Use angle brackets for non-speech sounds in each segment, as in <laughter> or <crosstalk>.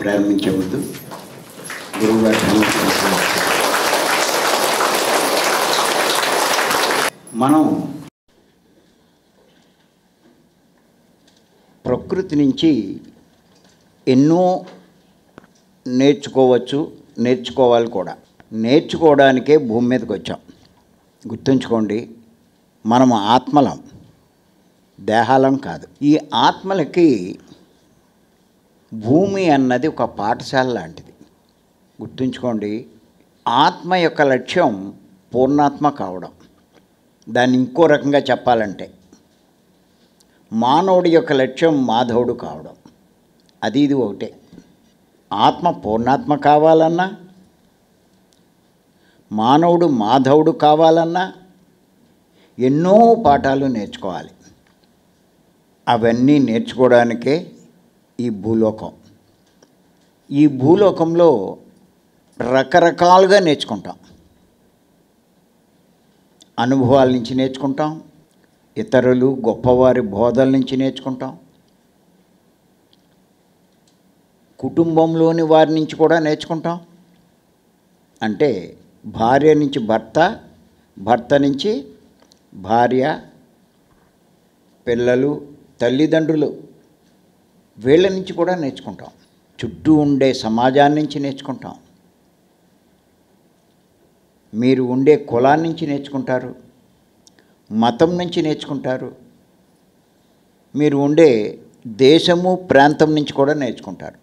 ప్రారంభించే ముందు గురువు మనం ప్రకృతి నుంచి ఎన్నో నేర్చుకోవచ్చు నేర్చుకోవాలి కూడా. నేర్చుకోవడానికే భూమి మీదకి వచ్చాం. గుర్తుంచుకోండి మనం ఆత్మలం దేహాలం కాదు. ఈ ఆత్మలకి భూమి అన్నది ఒక పాఠశాల లాంటిది. గుర్తుంచుకోండి ఆత్మ యొక్క లక్ష్యం పూర్ణాత్మ కావడం. దాన్ని ఇంకో రకంగా చెప్పాలంటే మానవుడి యొక్క లక్ష్యం మాధవుడు కావడం. అది ఇది ఒకటే. ఆత్మ పూర్ణాత్మ కావాలన్నా మానవుడు మాధవుడు కావాలన్నా ఎన్నో పాఠాలు నేర్చుకోవాలి. అవన్నీ నేర్చుకోవడానికే ఈ భూలోకం. ఈ భూలోకంలో రకరకాలుగా నేర్చుకుంటాం. అనుభవాల నుంచి నేర్చుకుంటాం. ఇతరులు గొప్పవారి బోధల నుంచి నేర్చుకుంటాం. కుటుంబంలోని వారి నుంచి కూడా నేర్చుకుంటాం. అంటే భార్య నుంచి భర్త భర్త నుంచి భార్య పిల్లలు తల్లిదండ్రులు వీళ్ళ నుంచి కూడా నేర్చుకుంటాం. చుట్టూ ఉండే సమాజాన్ని నుంచి నేర్చుకుంటాం. మీరు ఉండే కులాన్ని నుంచి నేర్చుకుంటారు. మతం నుంచి నేర్చుకుంటారు. మీరు ఉండే దేశము ప్రాంతం నుంచి కూడా నేర్చుకుంటారు.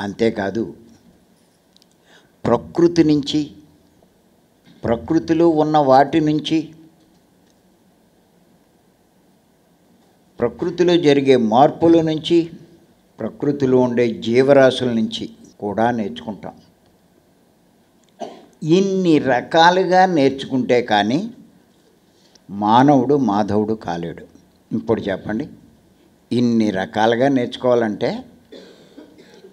అంతేకాదు ప్రకృతి నుంచి ప్రకృతిలో ఉన్న వాటి నుంచి ప్రకృతిలో జరిగే మార్పుల నుంచి ప్రకృతిలో ఉండే జీవరాశుల నుంచి కూడా నేర్చుకుంటాం. ఇన్ని రకాలుగా నేర్చుకుంటే కానీ మానవుడు మాధవుడు కాలేడు. ఇప్పుడు చెప్పండి. ఇన్ని రకాలుగా నేర్చుకోవాలంటే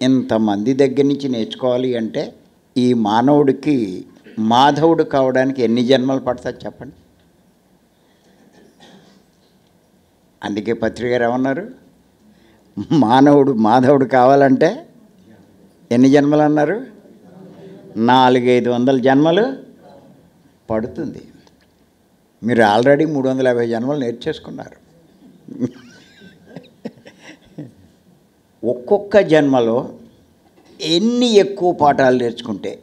ఇంతమంది దగ్గర నుంచి నేర్చుకోవాలి అంటే ఈ మానవుడికి మాధవుడు కావడానికి ఎన్ని జన్మలు పడతాయి చెప్పండి. అందుకే పత్రిక గారు ఏమన్నారు? మానవుడు మాధవుడు కావాలంటే ఎన్ని జన్మలు అన్నారు? నాలుగైదు వందల జన్మలు పడుతుంది. మీరు ఆల్రెడీ మూడు వందల యాభై జన్మలు నేర్చేసుకున్నారు. ఒక్కొక్క జన్మలో ఎన్ని ఎక్కువ పాఠాలు నేర్చుకుంటే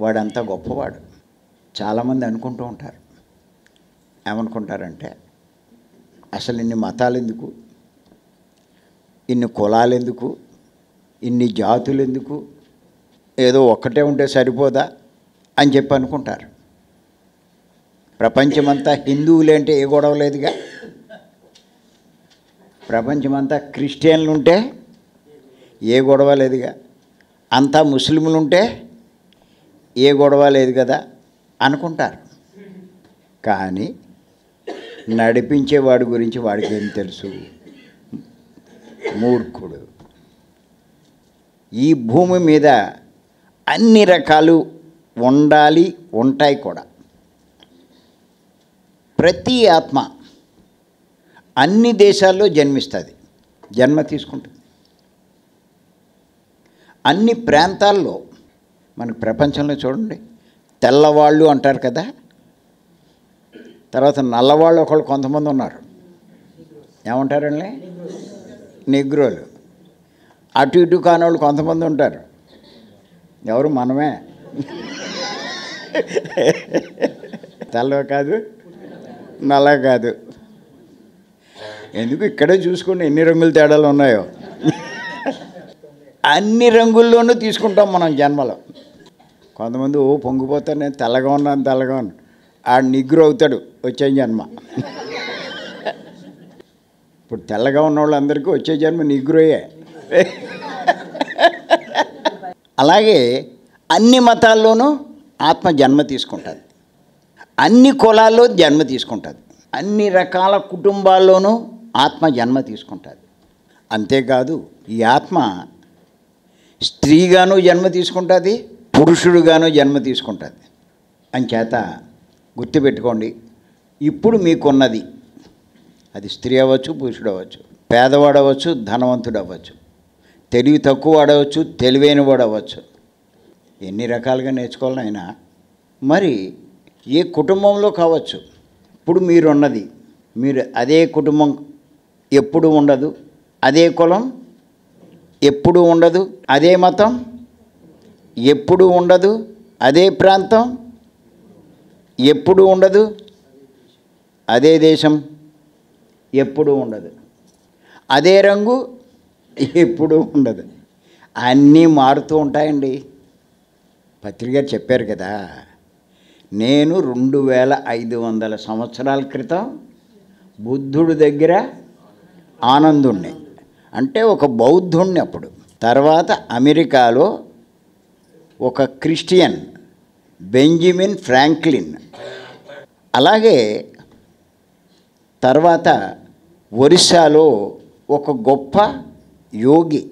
వాడంతా గొప్పవాడు. చాలామంది అనుకుంటూ ఉంటారు. ఏమనుకుంటారంటే అసలు ఇన్ని మతాలు ఎందుకు ఇన్ని కులాలు ఎందుకు ఇన్ని జాతులు ఎందుకు ఏదో ఒక్కటే ఉంటే సరిపోదా? అని చెప్పి అనుకుంటారు. ప్రపంచమంతా హిందువులు అంటే ఏ గొడవ లేదుగా? ప్రపంచమంతా క్రిస్టియన్లు ఉంటే ఏ గొడవ లేదుగా? అంతా ముస్లింలు ఉంటే ఏ గొడవ లేదు కదా? అనుకుంటారు. కానీ నడిపించేవాడి గురించి వాడికి ఏం తెలుసు? మూర్ఖుడు. ఈ భూమి మీద అన్ని రకాలు ఉండాలి ఉంటాయి కూడా. ప్రతి ఆత్మ అన్ని దేశాల్లో జన్మిస్తుంది. జన్మ తీసుకుంటుంది. అన్ని ప్రాంతాల్లో మన ప్రపంచంలో చూడండి తెల్లవాళ్ళు అంటారు కదా తర్వాత నల్లవాళ్ళు ఒకళ్ళు కొంతమంది ఉన్నారు. ఏమంటారండి? నిగ్రోలు. అటు ఇటు కానివాళ్ళు కొంతమంది ఉంటారు. ఎవరు మనమే? తెల్ల కాదు నల్ల కాదు. ఎందుకు ఇక్కడే చూసుకోండి ఎన్ని రంగుల తేడాలు ఉన్నాయో. అన్ని రంగుల్లోనూ తీసుకుంటాం మనం జన్మలో. కొంతమంది ఓ పొంగిపోతాను నేను తెల్లగా ఉన్నాను తెల్లగా ఉన్నాను. ఆడు నిగ్గురు అవుతాడు. వచ్చే జన్మ. ఇప్పుడు తెల్లగా ఉన్న వాళ్ళందరికీ వచ్చే జన్మ నిగ్గురయ్యే. అలాగే అన్ని మతాల్లోనూ ఆత్మ జన్మ తీసుకుంటుంది. అన్ని కులాల్లో జన్మ తీసుకుంటుంది. అన్ని రకాల కుటుంబాల్లోనూ ఆత్మ జన్మ తీసుకుంటుంది. అంతేకాదు ఈ ఆత్మ స్త్రీగాను జన్మ తీసుకుంటుంది పురుషుడుగాను జన్మ తీసుకుంటుంది. అంచేత గుర్తుపెట్టుకోండి. ఇప్పుడు మీకున్నది అది స్త్రీ అవ్వచ్చు పురుషుడు అవ్వచ్చు పేదవాడు అవ్వచ్చు ధనవంతుడు అవ్వచ్చు తెలివి తక్కువ వాడవచ్చు తెలివైన వాడు అవ్వచ్చు. ఎన్ని రకాలుగా నేర్చుకోవాలి ఆయన మరి ఏ కుటుంబంలో కావచ్చు? ఇప్పుడు మీరున్నది మీరు అదే కుటుంబం ఎప్పుడు ఉండదు అదే కులం ఎప్పుడు ఉండదు అదే మతం ఎప్పుడు ఉండదు అదే ప్రాంతం ఎప్పుడు ఉండదు? అదే దేశం ఎప్పుడు ఉండదు. అదే రంగు ఎప్పుడు ఉండదు. అన్నీ మారుతూ ఉంటాయండి. పత్రికారు చెప్పారు కదా నేను రెండు వేల ఐదు వందల సంవత్సరాల క్రితం బుద్ధుడి దగ్గర ఆనందుణ్ణి. అంటే ఒక బౌద్ధుణ్ణి అప్పుడు. తర్వాత అమెరికాలో ఒక క్రిస్టియన్ బెంజమిన్ ఫ్రాంక్లిన్. అలాగే తర్వాత ఒరిస్సాలో ఒక గొప్ప యోగి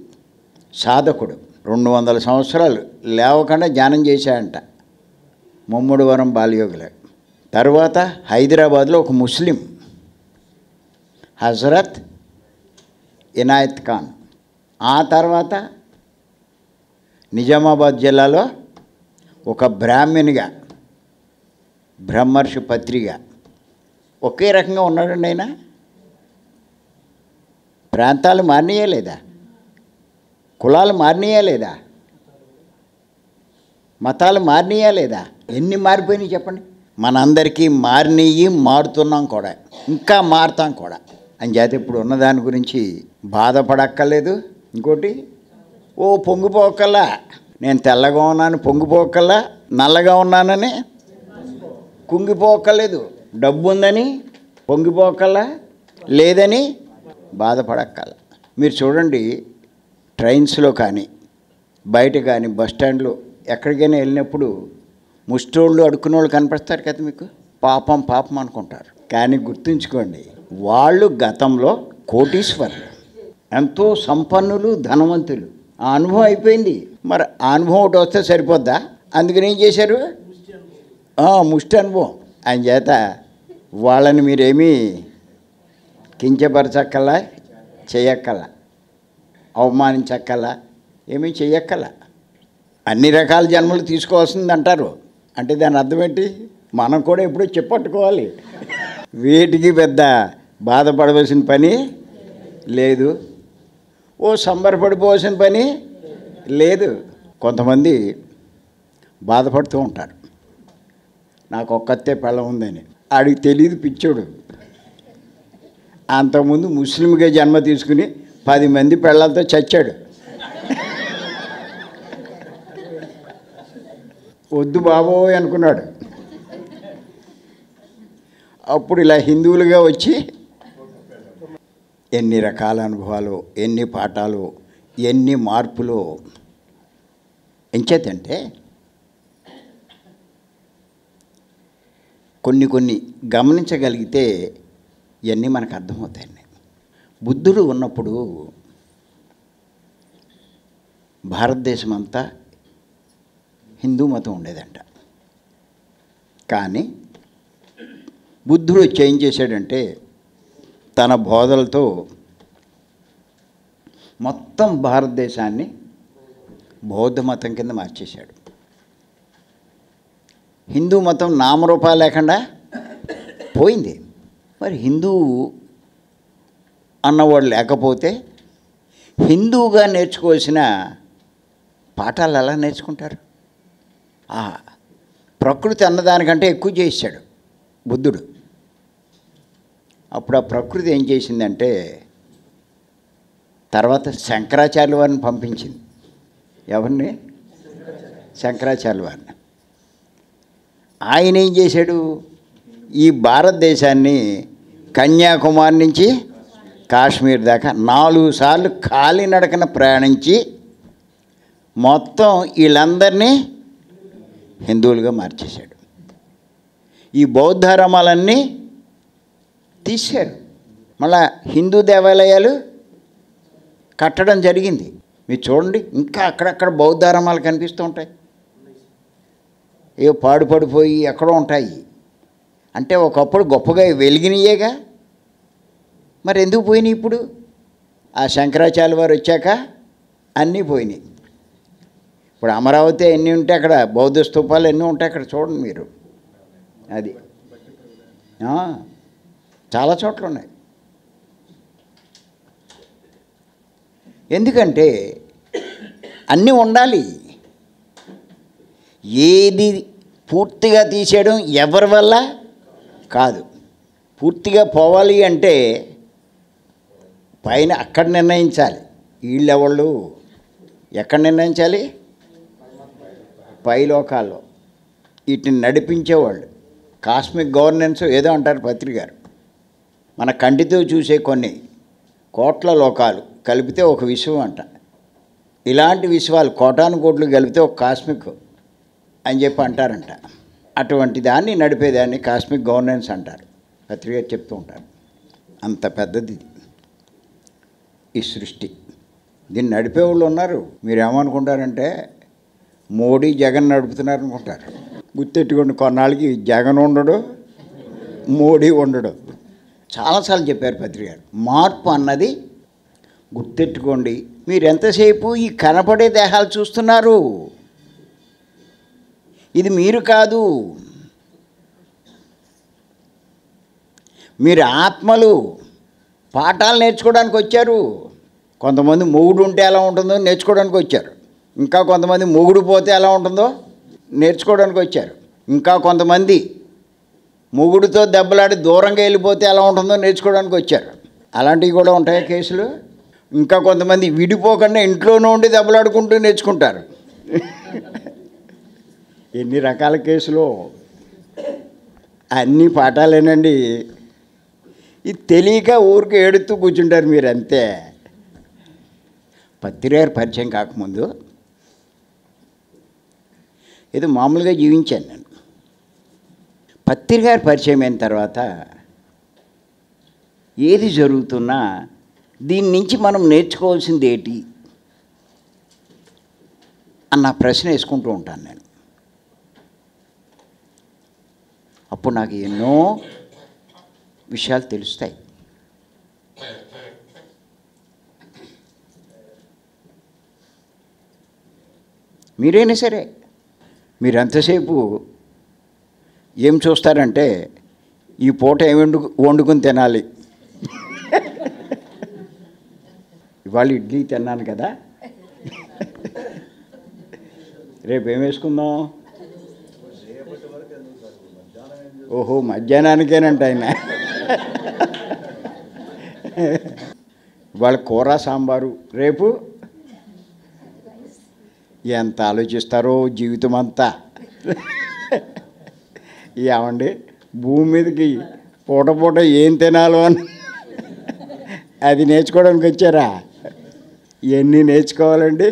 సాధకుడు. రెండు వందల సంవత్సరాలు లేవకుండా ధ్యానం చేశాడంట ముమ్మడివరం బాలయోగుల. తర్వాత హైదరాబాద్లో ఒక ముస్లిం హజరత్ ఇనాయత్ ఖాన్. ఆ తర్వాత నిజామాబాద్ జిల్లాలో ఒక బ్రాహ్మణిగా బ్రహ్మర్షి పత్రిక ఒకే రకంగా ఉన్నాడండి ఆయన? ప్రాంతాలు మారినాయా లేదా? కులాలు మారినాయా లేదా? మతాలు మారినాయా లేదా? ఎన్ని మారిపోయినాయి చెప్పండి. మనందరికీ మారినయి మారుతున్నాం కూడా. ఇంకా మారుతాం కూడా. అని చేత ఇప్పుడు ఉన్నదాని గురించి బాధపడక్కర్లేదు. ఇంకోటి ఓ పొంగిపోకల్లా. నేను తెల్లగా ఉన్నాను పొంగిపోకల్లా నల్లగా ఉన్నానని? కుంగిపోకలేదు. డబ్బు ఉందని పొంగిపోకల్లా లేదని? బాధపడక్కల. మీరు చూడండి ట్రైన్స్లో కానీ బయట కానీ బస్ స్టాండ్లో ఎక్కడికైనా వెళ్ళినప్పుడు ముష్టోళ్ళు అడుక్కునే వాళ్ళు కనిపిస్తారు కదా మీకు? పాపం పాపం అనుకుంటారు. కానీ గుర్తుంచుకోండి వాళ్ళు గతంలో కోటీశ్వరులు. ఎంతో సంపన్నులు ధనవంతులు. ఆ అనుభవం అయిపోయింది. మరి అనుభవం ఒకటి వస్తే సరిపోద్దా? అందుకని ఏం చేశారు? ముష్టి అనుభవం. ఆయన చేత వాళ్ళని మీరేమీ కించపరచక్కలా చేయక్కల అవమానించక్కల ఏమీ చేయక్కల అన్ని రకాల జన్మలు తీసుకోవాల్సింది అంటారు అంటే దాని అర్థం ఏంటి? మనం కూడా ఎప్పుడూ చెప్పట్టుకోవాలి. వీటికి పెద్ద బాధపడవలసిన పని లేదు. ఓ సంబరపడిపోవాల్సిన పని లేదు. కొంతమంది బాధపడుతూ ఉంటారు. నాకు ఒక్కతే పెళ్ళం ఉందని. ఆడికి తెలియదు పిచ్చోడు. అంతకుముందు ముస్లింగా జన్మ తీసుకుని పది మంది పెళ్ళాలతో చచ్చాడు. వద్దు బాబోయ్ అనుకున్నాడు. అప్పుడు ఇలా హిందువులుగా వచ్చి ఎన్ని రకాల అనుభవాలు ఎన్ని పాఠాలు ఎన్ని మార్పులు ఎంచేతంటే కొన్ని కొన్ని గమనించగలిగితే ఇవన్నీ మనకు అర్థమవుతాయండి. బుద్ధుడు ఉన్నప్పుడు భారతదేశం అంతా హిందూ మతం ఉండేదంట. కానీ బుద్ధుడు చేంజ్ చేశాడంటే తన బోధలతో మొత్తం భారతదేశాన్ని బౌద్ధ మతం కింద మార్చేశాడు. హిందూ మతం నామరూపాలు లేకుండా పోయింది. మరి హిందూ అన్నవాడు లేకపోతే హిందువుగా నేర్చుకోవాల్సిన పాఠాలు ఎలా నేర్చుకుంటారు? ఆ ప్రకృతి అన్నదానికంటే ఎక్కువ చేశాడు బుద్ధుడు. అప్పుడు ఆ ప్రకృతి ఏం చేసిందంటే తర్వాత శంకరాచార్య వారిని పంపించింది. ఎవరిని? శంకరాచార్య వారిని. ఆయన ఏం చేశాడు? ఈ భారతదేశాన్ని కన్యాకుమారి నుంచి కాశ్మీర్ దాకా నాలుగు సార్లు కాలినడకన ప్రయాణించి మొత్తం వీళ్ళందరినీ హిందువులుగా మార్చేశాడు. ఈ బౌద్ధారామాలన్నీ తీశారు. మళ్ళా హిందూ దేవాలయాలు కట్టడం జరిగింది. మీరు చూడండి ఇంకా అక్కడక్కడ బౌద్ధారామాలు కనిపిస్తూ ఉంటాయి. ఏవో పాడుపడిపోయి ఎక్కడో ఉంటాయి. అంటే ఒకప్పుడు గొప్పగా వెలిగినయేగా? మరి ఎందుకు పోయినాయి ఇప్పుడు? ఆ శంకరాచార్య వారు వచ్చాక అన్నీ పోయినాయి. ఇప్పుడు అమరావతి ఎన్ని ఉంటాయి అక్కడ బౌద్ధ స్థూపాలు ఎన్ని ఉంటాయి అక్కడ చూడండి మీరు. అది. చాలా చోట్ల ఉన్నాయి. ఎందుకంటే అన్నీ ఉండాలి. ఏది పూర్తిగా తీసేయడం ఎవరి వల్ల? కాదు. పూర్తిగా పోవాలి అంటే పైన అక్కడ నిర్ణయించాలి. వీళ్ళెవళ్ళు? ఎక్కడ నిర్ణయించాలి? పైలోకాల్లో. వీటిని నడిపించేవాళ్ళు. కాస్మిక్ గవర్నెన్స్ ఏదో అంటారు పత్రికారు. మన కంటితో చూసే కొన్ని కోట్ల లోకాలు. కలిపితే ఒక విశ్వం అంట. ఇలాంటి విశ్వాలు కోటాను కోట్లు కలిపితే ఒక కాస్మిక్ అని చెప్పి అంటారంట. అటువంటి దాన్ని నడిపేదాన్ని కాస్మిక్ గవర్నెన్స్ అంటారు. పత్రిక చెప్తూ ఉంటారు. అంత పెద్దది ఇది. ఈ సృష్టి. దీన్ని నడిపే వాళ్ళు ఉన్నారు. మీరు ఏమనుకుంటారంటే మోడీ జగన్ నడుపుతున్నారు అనుకుంటారు. గుర్తెట్టుకోండి కొన్నాళ్ళకి జగన్ ఉండడు మోడీ ఉండడు. చాలాసార్లు చెప్పారు పత్రిక మార్పు అన్నది గుర్తెట్టుకోండి మీరు ఎంతసేపు ఈ కనపడే దేహాలు చూస్తున్నారు? ఇది మీరు కాదు. మీరు ఆత్మలు పాఠాలు నేర్చుకోవడానికి వచ్చారు. కొంతమంది మొగుడు ఉంటే ఎలా ఉంటుందో నేర్చుకోవడానికి వచ్చారు. ఇంకా కొంతమంది మొగుడు పోతే ఎలా ఉంటుందో నేర్చుకోవడానికి వచ్చారు. ఇంకా కొంతమంది మొగుడుతో దెబ్బలాడి దూరంగా వెళ్ళిపోతే ఎలా ఉంటుందో నేర్చుకోవడానికి వచ్చారు. అలాంటివి కూడా ఉంటాయా కేసులు? ఇంకా కొంతమంది విడిపోకుండా ఇంట్లోనే ఉండి దెబ్బలాడుకుంటూ నేర్చుకుంటారు. ఎన్ని రకాల కేసులు అన్ని పాఠాలేనండి. ఇది తెలియక ఊరికి ఏడుతూ కూర్చుంటారు మీరు అంతే పత్రికారు పరిచయం కాకముందు ఇది మామూలుగా జీవించాను నేను. పత్రికారు పరిచయం అయిన తర్వాత ఏది జరుగుతున్నా దీని నుంచి మనం నేర్చుకోవాల్సింది ఏంటి? అన్న ప్రశ్న వేసుకుంటూ ఉంటాను నేను. అప్పుడు నాకు ఎన్నో విషయాలు తెలుస్తాయి. మీరైనా సరే మీరు ఎంతసేపు ఏం చూస్తారంటే ఈ పూట ఏం వండుకు వండుకుని తినాలి? ఇవాళ ఇడ్లీ తిన్నాను కదా. రేపు ఏం వేసుకుందాం? ఓహో మధ్యాహ్నానికేనంట ఆయన. వాళ్ళ కూర సాంబారు. రేపు? ఎంత ఆలోచిస్తారో జీవితం అంతా. ఏమండి? భూమి మీదకి పూట పూట ఏం తినాలో అని. అది నేర్చుకోవడానికి వచ్చారా? ఇవన్నీ నేర్చుకోవాలండి?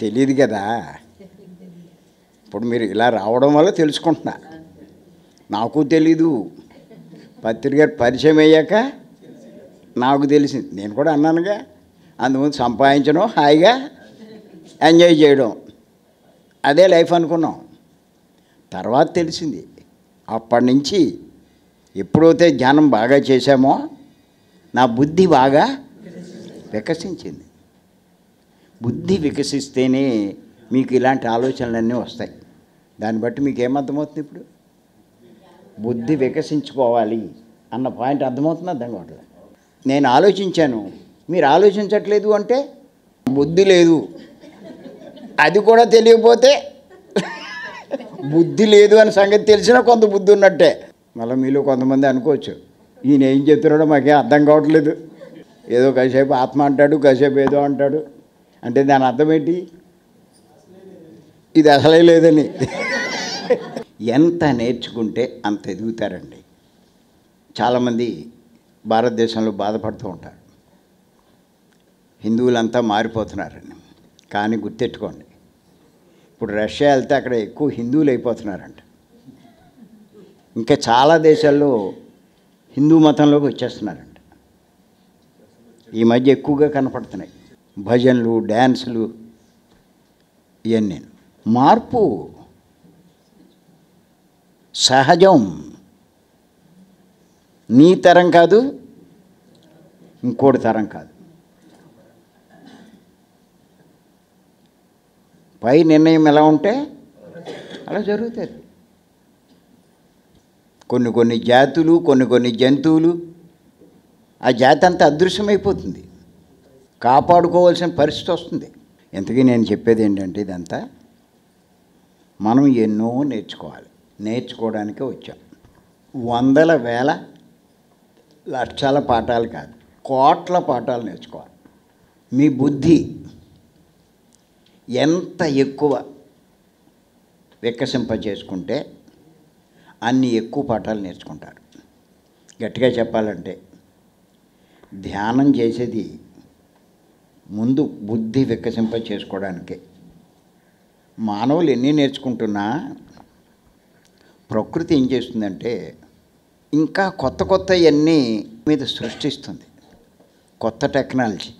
తెలియదు కదా. ఇప్పుడు మీరు ఇలా రావడం వల్ల తెలుసుకుంటున్నా. నాకు తెలీదు. పత్రిక పరిచయం అయ్యాక నాకు తెలిసింది. నేను కూడా అన్నానుగా. అందుముందు సంపాదించడం హాయిగా ఎంజాయ్ చేయడం. అదే లైఫ్ అనుకున్నాం. తర్వాత తెలిసింది. అప్పటి నుంచి ఎప్పుడైతే ధ్యానం బాగా చేశామో నా బుద్ధి బాగా వికసించింది. బుద్ధి వికసిస్తేనే మీకు ఇలాంటి ఆలోచనలన్నీ వస్తాయి. దాన్ని బట్టి మీకు ఏమర్థమవుతుంది ఇప్పుడు? బుద్ధి వికసించుకోవాలి అన్న పాయింట్ అర్థమవుతుంది అర్థం కావట్లేదు? నేను ఆలోచించాను. మీరు ఆలోచించట్లేదు అంటే? బుద్ధి లేదు. అది కూడా తెలియకపోతే? బుద్ధి లేదు అని సంగతి తెలిసినా కొంత బుద్ధి ఉన్నట్టే. మళ్ళీ మీలో కొంతమంది అనుకోవచ్చు. ఈయన ఏం చెప్తున్నాడో మాకేం అర్థం కావట్లేదు. ఏదో కాసేపు ఆత్మ అంటాడు కాసేపు ఏదో అంటాడు. అంటే దాని అర్థం ఏంటి? ఇది అసలే లేదని. ఎంత నేర్చుకుంటే అంత ఎదుగుతారండి. చాలామంది భారతదేశంలో బాధపడుతూ ఉంటారు. హిందువులంతా మారిపోతున్నారని కానీ గుర్తెట్టుకోండి. ఇప్పుడు రష్యా వెళ్తే అక్కడ ఎక్కువ హిందువులు అయిపోతున్నారంట. ఇంకా చాలా దేశాల్లో హిందూ మతంలోకి వచ్చేస్తున్నారండి ఈ మధ్య ఎక్కువగా కనపడుతున్నాయి. భజనలు డ్యాన్సులు ఇవన్నీ మార్పు సహజం. నీ తరం కాదు ఇంకోటి తరం కాదు. పై నిర్ణయం ఎలా ఉంటే అలా జరుగుతుంది. కొన్ని కొన్ని జాతులు కొన్ని కొన్ని జంతువులు ఆ జాతి అంతా అదృశ్యమైపోతుంది. కాపాడుకోవాల్సిన పరిస్థితి వస్తుంది. ఇంతకీ నేను చెప్పేది ఏంటంటే ఇదంతా మనం ఎన్నో నేర్చుకోవాలి. నేర్చుకోవడానికే వచ్చాం. వందల వేల లక్షల పాఠాలు కాదు కోట్ల పాఠాలు నేర్చుకోవాలి. మీ బుద్ధి ఎంత ఎక్కువ వికసింప చేసుకుంటే అన్ని ఎక్కువ పాఠాలు నేర్చుకుంటారు. గట్టిగా చెప్పాలంటే ధ్యానం చేసేది ముందు బుద్ధి వికసింప చేసుకోవడానికే. మానవులు ఎన్ని నేర్చుకుంటున్నా ప్రకృతి ఏం చేస్తుందంటే ఇంకా కొత్త కొత్త ఇవన్నీ మీద సృష్టిస్తుంది. కొత్త టెక్నాలజీ.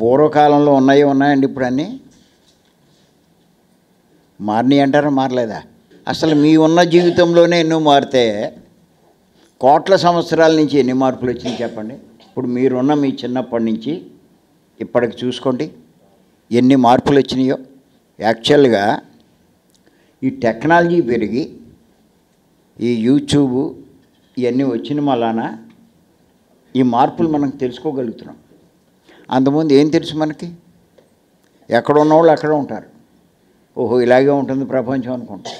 పూర్వకాలంలో ఉన్నాయి ఉన్నాయండి ఇప్పుడు అన్నీ? మారినాయి అంటారా? మారలేదా? అసలు మీ ఉన్న జీవితంలోనే ఎన్నో మారితే కోట్ల సంవత్సరాల నుంచి ఎన్ని మార్పులు వచ్చింది చెప్పండి? ఇప్పుడు మీరున్న మీ చిన్నప్పటి నుంచి ఇప్పటికి చూసుకోండి ఎన్ని మార్పులు వచ్చినాయో. యాక్చువల్గా ఈ టెక్నాలజీ పెరిగి ఈ యూట్యూబ్ ఇవన్నీ వచ్చిన వలన ఈ మార్పులు మనం తెలుసుకోగలుగుతున్నాం. అంతకుముందు ఏం తెలుసు మనకి? ఎక్కడ ఉన్నవాళ్ళు అక్కడ ఉంటారు. ఓహో ఇలాగే ఉంటుంది ప్రపంచం అనుకుంటాం.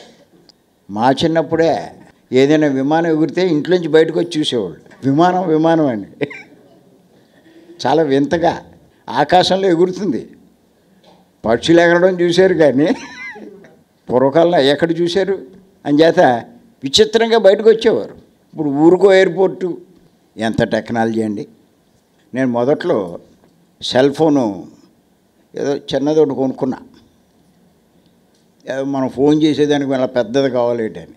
మా చిన్నప్పుడే ఏదైనా విమానం ఎగిరితే ఇంట్లోంచి బయటకు వచ్చి చూసేవాళ్ళు. విమానం విమానం అని. చాలా వింతగా ఆకాశంలో ఎగురుతుంది. పక్షులు ఎగరడం చూశారు కానీ పూర్వకాలంలో ఎక్కడ చూశారు? అంచేత విచిత్రంగా బయటకు వచ్చేవారు. ఇప్పుడు ఊరుకో ఎయిర్పోర్టు ఎంత టెక్నాలజీ అండి? నేను మొదట్లో సెల్ ఫోను ఏదో చిన్నది ఒకటి కొనుక్కున్నా. ఏదో మనం ఫోన్ చేసేదానికి మళ్ళీ పెద్దది కావాలేటని అని.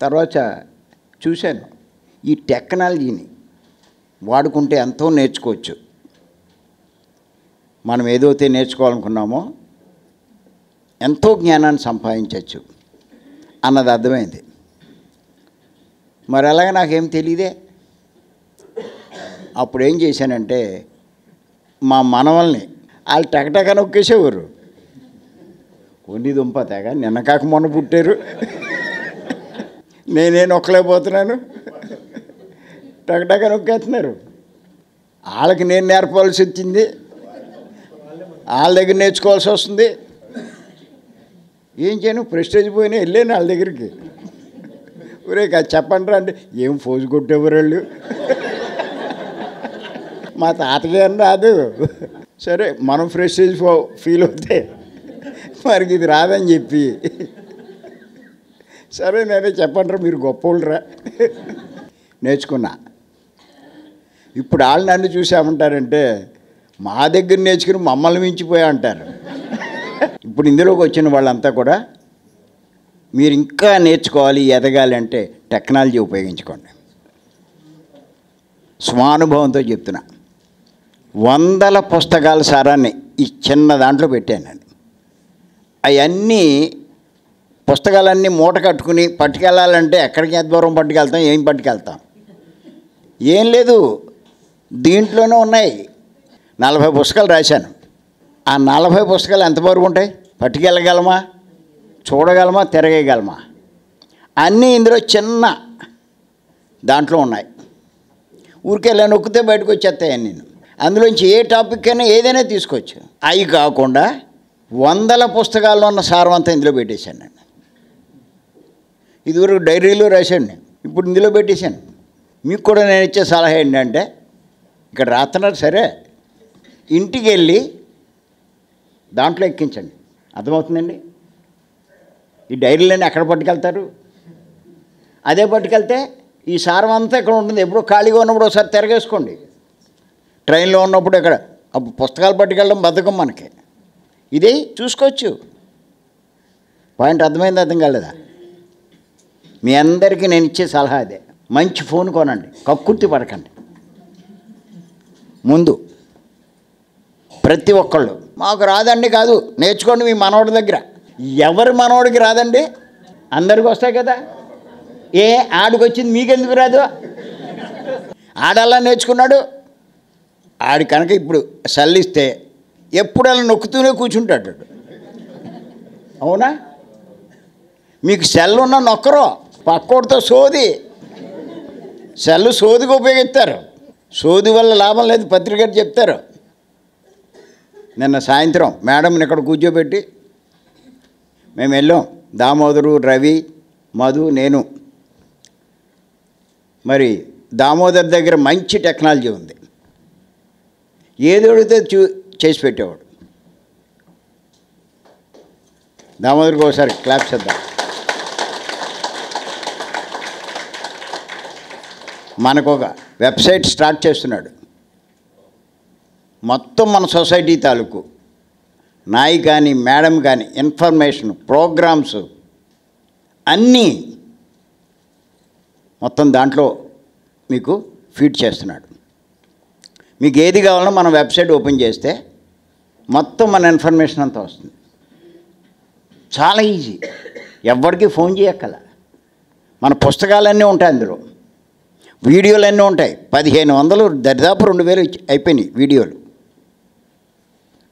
తర్వాత చూశాను. ఈ టెక్నాలజీని వాడుకుంటే ఎంతో నేర్చుకోవచ్చు. మనం ఏదైతే నేర్చుకోవాలనుకున్నామో ఎంతో జ్ఞానాన్ని సంపాదించవచ్చు అన్నది అర్థమైంది. మరి అలాగే నాకేం తెలియదే అప్పుడు ఏం చేశానంటే మా మనవల్ని వాళ్ళు టకటక నొక్కేసేవారు. కొన్ని దుంప తెగ నిన్న కాక మొన్న పుట్టారు. నేనే నొక్కలేకపోతున్నాను. టకటక నొక్కేస్తున్నారు. వాళ్ళకి నేను నేర్పవలసి వచ్చింది. వాళ్ళ దగ్గర నేర్చుకోవాల్సి వస్తుంది. ఏం చేయను? ప్రెస్టేజ్ పోయినా వెళ్ళాను వాళ్ళ దగ్గరికి. ఒరే కాదు చెప్పండి రా అంటే ఏం ఫోజు కొట్టేవారు వాళ్ళు? మా తాతగారు రాదు. సరే మనం ఫ్రెస్టేజ్ ఫో ఫీల్ అవుతే మరికి ఇది రాదని చెప్పి. సరే నేనే చెప్పండి మీరు గొప్పవాళ్ళరా నేర్చుకున్నా. ఇప్పుడు వాళ్ళు నన్ను చూసామంటారంటే మా దగ్గర నేర్చుకుని మమ్మల్ని మించిపోయా అంటారు. ఇప్పుడు ఇందులోకి వచ్చిన వాళ్ళంతా కూడా మీరు ఇంకా నేర్చుకోవాలి ఎదగాలి అంటే టెక్నాలజీ ఉపయోగించుకోండి. స్వానుభవంతో చెప్తున్నా. వందల పుస్తకాల సారాన్ని ఈ చిన్న దాంట్లో పెట్టాను నేను. అవన్నీ పుస్తకాలన్నీ మూట కట్టుకుని పట్టుకెళ్ళాలంటే ఎక్కడికి ఎంత దూరం పట్టుకెళ్తాం ఏం పట్టుకెళ్తాం? ఏం లేదు. దీంట్లోనే ఉన్నాయి. నలభై పుస్తకాలు రాశాను. ఆ నలభై పుస్తకాలు ఎంత బరువు ఉంటాయి? పట్టుకెళ్ళగలమా? చూడగలమా? తిరగగలమా? అన్నీ ఇందులో చిన్న దాంట్లో ఉన్నాయి. ఊరికే ఇలా నొక్కితే బయటకు వచ్చేస్తాయి నేను. అందులోంచి ఏ టాపిక్ అయినా ఏదైనా తీసుకోవచ్చు. అవి కాకుండా వందల పుస్తకాల్లో ఉన్న సారవంతా ఇందులో పెట్టేశాను నేను. ఇదివరకు డైరీలో రాశాను నేను. ఇప్పుడు ఇందులో పెట్టేశాను. మీకు కూడా నేను ఇచ్చే సలహా ఏంటంటే ఇక్కడ రాస్తున్నారు సరే ఇంటికి వెళ్ళి దాంట్లో ఎక్కించండి. అర్థమవుతుందండి? ఈ డైరీలన్నీ ఎక్కడ పట్టుకెళ్తారు? అదే పట్టుకెళ్తే ఈ సారం అంతా ఇక్కడ ఉంటుంది. ఎప్పుడో ఖాళీగా ఉన్నప్పుడు ఒకసారి తిరగేసుకోండి. ట్రైన్లో ఉన్నప్పుడు ఇక్కడ అప్పుడు పుస్తకాలు పట్టుకెళ్ళడం బద్ధకం మనకి. ఇది చూసుకోవచ్చు. పాయింట్ అర్థమైంది అర్థం కాలేదా? మీ అందరికీ నేను ఇచ్చే సలహా అదే మంచి ఫోన్ కొనండి. కక్కుర్తి పడకండి. ముందు. ప్రతి ఒక్కళ్ళు. మాకు రాదండి కాదు నేర్చుకోండి మీ మనవడి దగ్గర. ఎవరి మనవాడికి రాదండి? అందరికి వస్తాయి కదా. ఏ ఆడికి వచ్చింది మీకెందుకు రాదు? ఆడల్లా నేర్చుకున్నాడు. ఆడి కనుక ఇప్పుడు సల్లిస్తే ఎప్పుడు అలా నొక్కుతూనే కూర్చుంటాడు వాడు. అవునా? మీకు సెల్ ఉన్న నొక్కరు పక్కోడితో సోది. సెల్ సోదిగా ఉపయోగిస్తారు. సోది వల్ల లాభం లేదు పత్రికలు చెప్తారు. నిన్న సాయంత్రం మేడంని ఇక్కడ కూర్చోబెట్టి మేము వెళ్ళాం. దామోదరు రవి మధు నేను. మరి దామోదర్ దగ్గర మంచి టెక్నాలజీ ఉంది. ఏది అడిగితే చూ చేసి పెట్టేవాడు. దామోదర్కి ఒకసారి క్లాప్స్ చేద్దాం. మనకు ఒక వెబ్సైట్ స్టార్ట్ చేస్తున్నాడు. మొత్తం మన సొసైటీ తాలూకు నాయి కానీ మేడం కానీ ఇన్ఫర్మేషన్ ప్రోగ్రామ్స్ అన్నీ మొత్తం దాంట్లో మీకు ఫీడ్ చేస్తున్నాడు. మీకు ఏది కావాలన్నా మన వెబ్సైట్ ఓపెన్ చేస్తే మొత్తం మన ఇన్ఫర్మేషన్ అంతా వస్తుంది. చాలా ఈజీ. ఎవరికి ఫోన్ చేయక్కల. మన పుస్తకాలన్నీ ఉంటాయి అందులో. వీడియోలు అన్నీ ఉంటాయి. పదిహేను వందలు దరిదాపు రెండు వేలు అయిపోయినాయి వీడియోలు.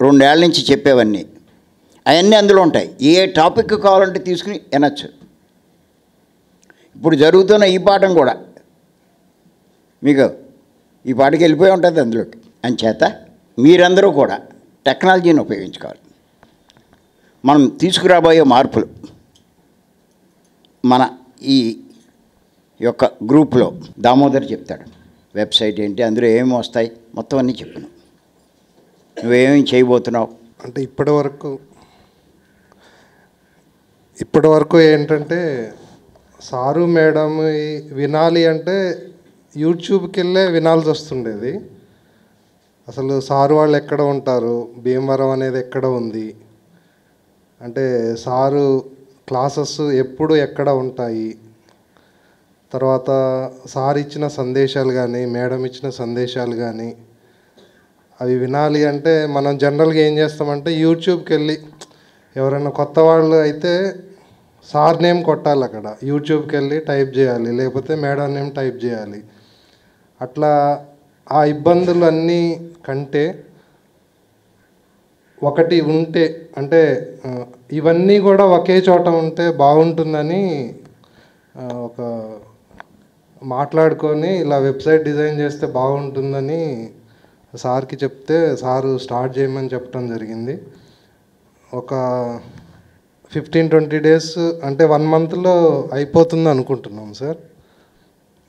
రెండేళ్ళ నుంచి చెప్పేవన్నీ. అవన్నీ అందులో ఉంటాయి. ఏ టాపిక్ కావాలంటే తీసుకుని వినొచ్చు. ఇప్పుడు జరుగుతున్న ఈ పాఠం కూడా మీకు ఈ పాటకి వెళ్ళిపోయి ఉంటుంది అందులోకి. అంచేత మీరందరూ కూడా టెక్నాలజీని ఉపయోగించుకోవాలి. మనం తీసుకురాబోయే మార్పులు మన ఈ యొక్క గ్రూప్లో. దామోదర్ చెప్తాడు. వెబ్సైట్ ఏంటి? అందులో ఏమి వస్తాయి? మొత్తం అన్నీ చెప్పను. నువ్వేమేమి చేయబోతున్నావు? అంటే ఇప్పటి వరకు ఇప్పటి వరకు ఏంటంటే సారు మేడం వినాలి అంటే యూట్యూబ్కి వెళ్ళే వినాల్సి వస్తుండేది. అసలు సారు వాళ్ళు ఎక్కడ ఉంటారు? భీమవరం అనేది ఎక్కడ ఉంది? అంటే సారు క్లాసెస్ ఎప్పుడు ఎక్కడ ఉంటాయి? తర్వాత సార్ ఇచ్చిన సందేశాలు కానీ మేడం ఇచ్చిన సందేశాలు కానీ అవి వినాలి అంటే మనం జనరల్గా ఏం చేస్తామంటే యూట్యూబ్కి వెళ్ళి ఎవరైనా కొత్త వాళ్ళు అయితే సార్ నేమ్ కొట్టాలి అక్కడ. యూట్యూబ్కి వెళ్ళి టైప్ చేయాలి. లేకపోతే మేడం నేమ్ టైప్ చేయాలి. అట్లా ఆ ఇబ్బందులు అన్నీ కంటే ఒకటి ఉంటే అంటే ఇవన్నీ కూడా ఒకే చోట ఉంటే బాగుంటుందని ఒక మాట్లాడుకొని ఇలా వెబ్సైట్ డిజైన్ చేస్తే బాగుంటుందని సార్కి చెప్తే సారు స్టార్ట్ చేయమని చెప్పడం జరిగింది. ఒక ఫిఫ్టీన్ ట్వంటీ డేస్ అంటే వన్ మంత్లో అయిపోతుంది అనుకుంటున్నాం సార్.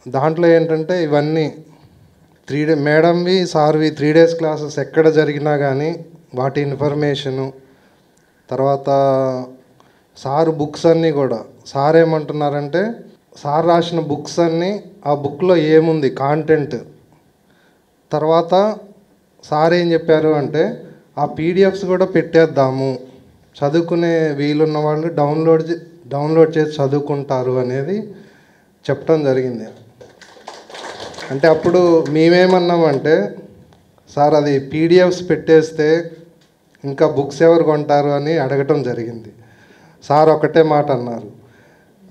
దాంట్లో ఏంటంటే ఇవన్నీ త్రీ డే మేడంవి సార్వి త్రీ డేస్ క్లాసెస్ ఎక్కడ జరిగినా కానీ వాటి ఇన్ఫర్మేషను తర్వాత సార్ బుక్స్ అన్నీ కూడా సార్ ఏమంటున్నారంటే సార్ రాసిన బుక్స్ అన్నీ ఆ బుక్లో ఏముంది? కాంటెంట్ తర్వాత సార్ ఏం చెప్పారు అంటే ఆ పీడిఎఫ్స్ కూడా పెట్టేద్దాము. చదువుకునే వీలున్న వాళ్ళు డౌన్లోడ్ డౌన్లోడ్ చేసి చదువుకుంటారు అనేది చెప్పడం జరిగింది. అంటే అప్పుడు మేమేమన్నామంటే సార్ అది పీడిఎఫ్స్ పెట్టేస్తే ఇంకా బుక్స్ ఎవరు కొంటారు? అని అడగటం జరిగింది. సార్ ఒకటే మాట అన్నారు.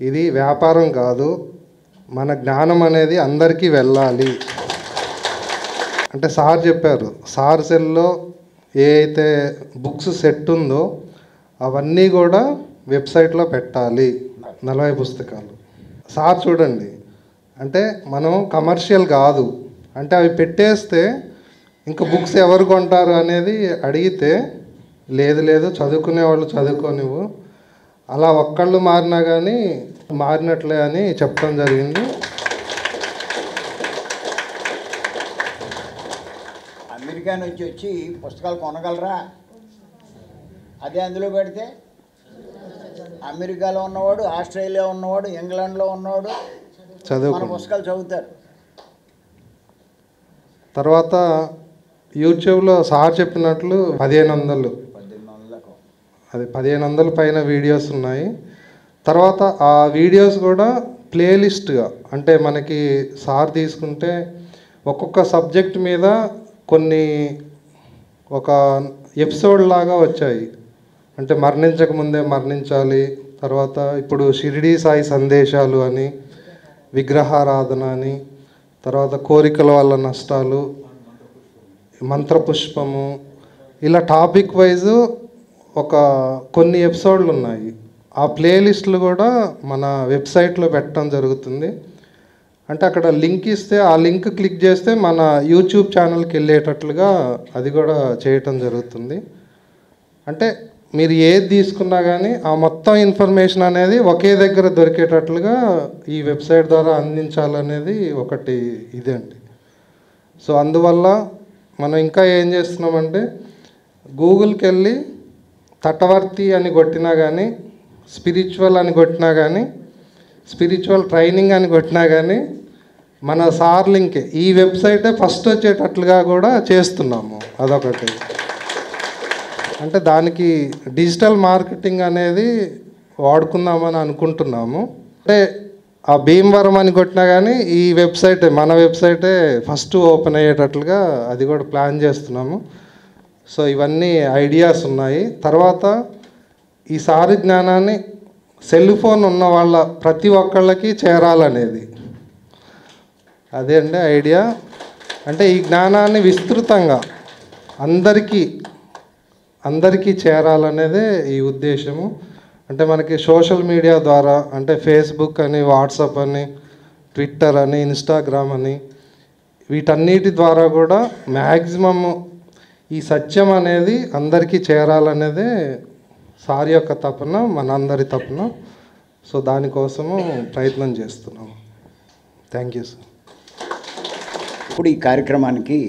ఇది వ్యాపారం కాదు. మన జ్ఞానం అనేది అందరికీ వెళ్ళాలి. అంటే సార్ చెప్పారు సార్ సెల్లో ఏ అయితే బుక్స్ సెట్ ఉందో అవన్నీ కూడా వెబ్సైట్లో పెట్టాలి. నలభై పుస్తకాలు. సార్ చూడండి అంటే మనం కమర్షియల్ కాదు. అంటే అవి పెట్టేస్తే ఇంకా బుక్స్ ఎవరు కొంటారు అనేది అడిగితే లేదు లేదు చదువుకునే వాళ్ళు చదువుకోనివ్వు. అలా ఒక్కళ్ళు మారినా కానీ మారినట్లే అని చెప్పడం జరిగింది. అమెరికా నుంచి వచ్చి పుస్తకాలు కొనగలరా? అదే అందులో పెడితే అమెరికాలో ఉన్నవాడు ఆస్ట్రేలియా ఉన్నవాడు ఇంగ్లాండ్లో ఉన్నవాడు మన చదువుకో పుస్తకాలు చదువుతారు. తర్వాత యూట్యూబ్లో సార్ చెప్పినట్లు పదిహేను వందలు. అది పదిహేను వందల పైన వీడియోస్ ఉన్నాయి. తర్వాత ఆ వీడియోస్ కూడా ప్లేలిస్ట్గా అంటే మనకి సార్ తీసుకుంటే ఒక్కొక్క సబ్జెక్ట్ మీద కొన్ని ఒక ఎపిసోడ్ లాగా వచ్చాయి. అంటే మరణించక ముందే మరణించాలి తర్వాత ఇప్పుడు షిరిడి సాయి సందేశాలు అని విగ్రహారాధన అని తర్వాత కోరికల వల్ల నష్టాలు మంత్రపుష్పము ఇలా టాపిక్ వైజు ఒక కొన్ని ఎపిసోడ్లు ఉన్నాయి. ఆ ప్లేలిస్ట్లు కూడా మన వెబ్సైట్లో పెట్టడం జరుగుతుంది. అంటే అక్కడ లింక్ ఇస్తే ఆ లింక్ క్లిక్ చేస్తే మన యూట్యూబ్ ఛానల్కి వెళ్ళేటట్లుగా అది కూడా చేయటం జరుగుతుంది. అంటే మీరు ఏది తీసుకున్నా కానీ ఆ మొత్తం ఇన్ఫర్మేషన్ అనేది ఒకే దగ్గర దొరికేటట్లుగా ఈ వెబ్సైట్ ద్వారా అందించాలనేది ఒకటి ఇదండి. సో అందువల్ల మనం ఇంకా ఏం చేస్తున్నామంటే గూగుల్కి వెళ్ళి తటవర్తి అని కొట్టినా కానీ స్పిరిచువల్ అని కొట్టినా కానీ స్పిరిచువల్ ట్రైనింగ్ అని కొట్టినా కానీ మన సార్ లింక్ ఈ వెబ్సైటే ఫస్ట్ వచ్చేటట్లుగా కూడా చేస్తున్నాము. అదొకటి. అంటే దానికి డిజిటల్ మార్కెటింగ్ అనేది వాడుకుందామని అనుకుంటున్నాము. అంటే ఆ భీమవరం అని కొట్టినా కానీ ఈ వెబ్సైటే మన వెబ్సైటే ఫస్ట్ ఓపెన్ అయ్యేటట్లుగా అది కూడా ప్లాన్ చేస్తున్నాము. సో ఇవన్నీ ఐడియాస్ ఉన్నాయి. తర్వాత ఈ సారి జ్ఞానాన్ని సెల్ ఫోన్ ఉన్న వాళ్ళ ప్రతి ఒక్కళ్ళకి చేరాలనేది. అదే అండి ఐడియా. అంటే ఈ జ్ఞానాన్ని విస్తృతంగా అందరికీ అందరికీ చేరాలనేదే ఈ ఉద్దేశము. అంటే మనకి సోషల్ మీడియా ద్వారా అంటే ఫేస్బుక్ అని వాట్సాప్ అని ట్విట్టర్ అని ఇన్స్టాగ్రామ్ అని వీటన్నిటి ద్వారా కూడా మ్యాక్సిమమ్ ఈ సత్యం అనేది అందరికీ చేరాలనేదే సార్ యొక్క తపన మనందరి తపన. సో దానికోసము ప్రయత్నం చేస్తున్నాము థ్యాంక్ యూ సార్ ఇప్పుడు ఈ కార్యక్రమానికి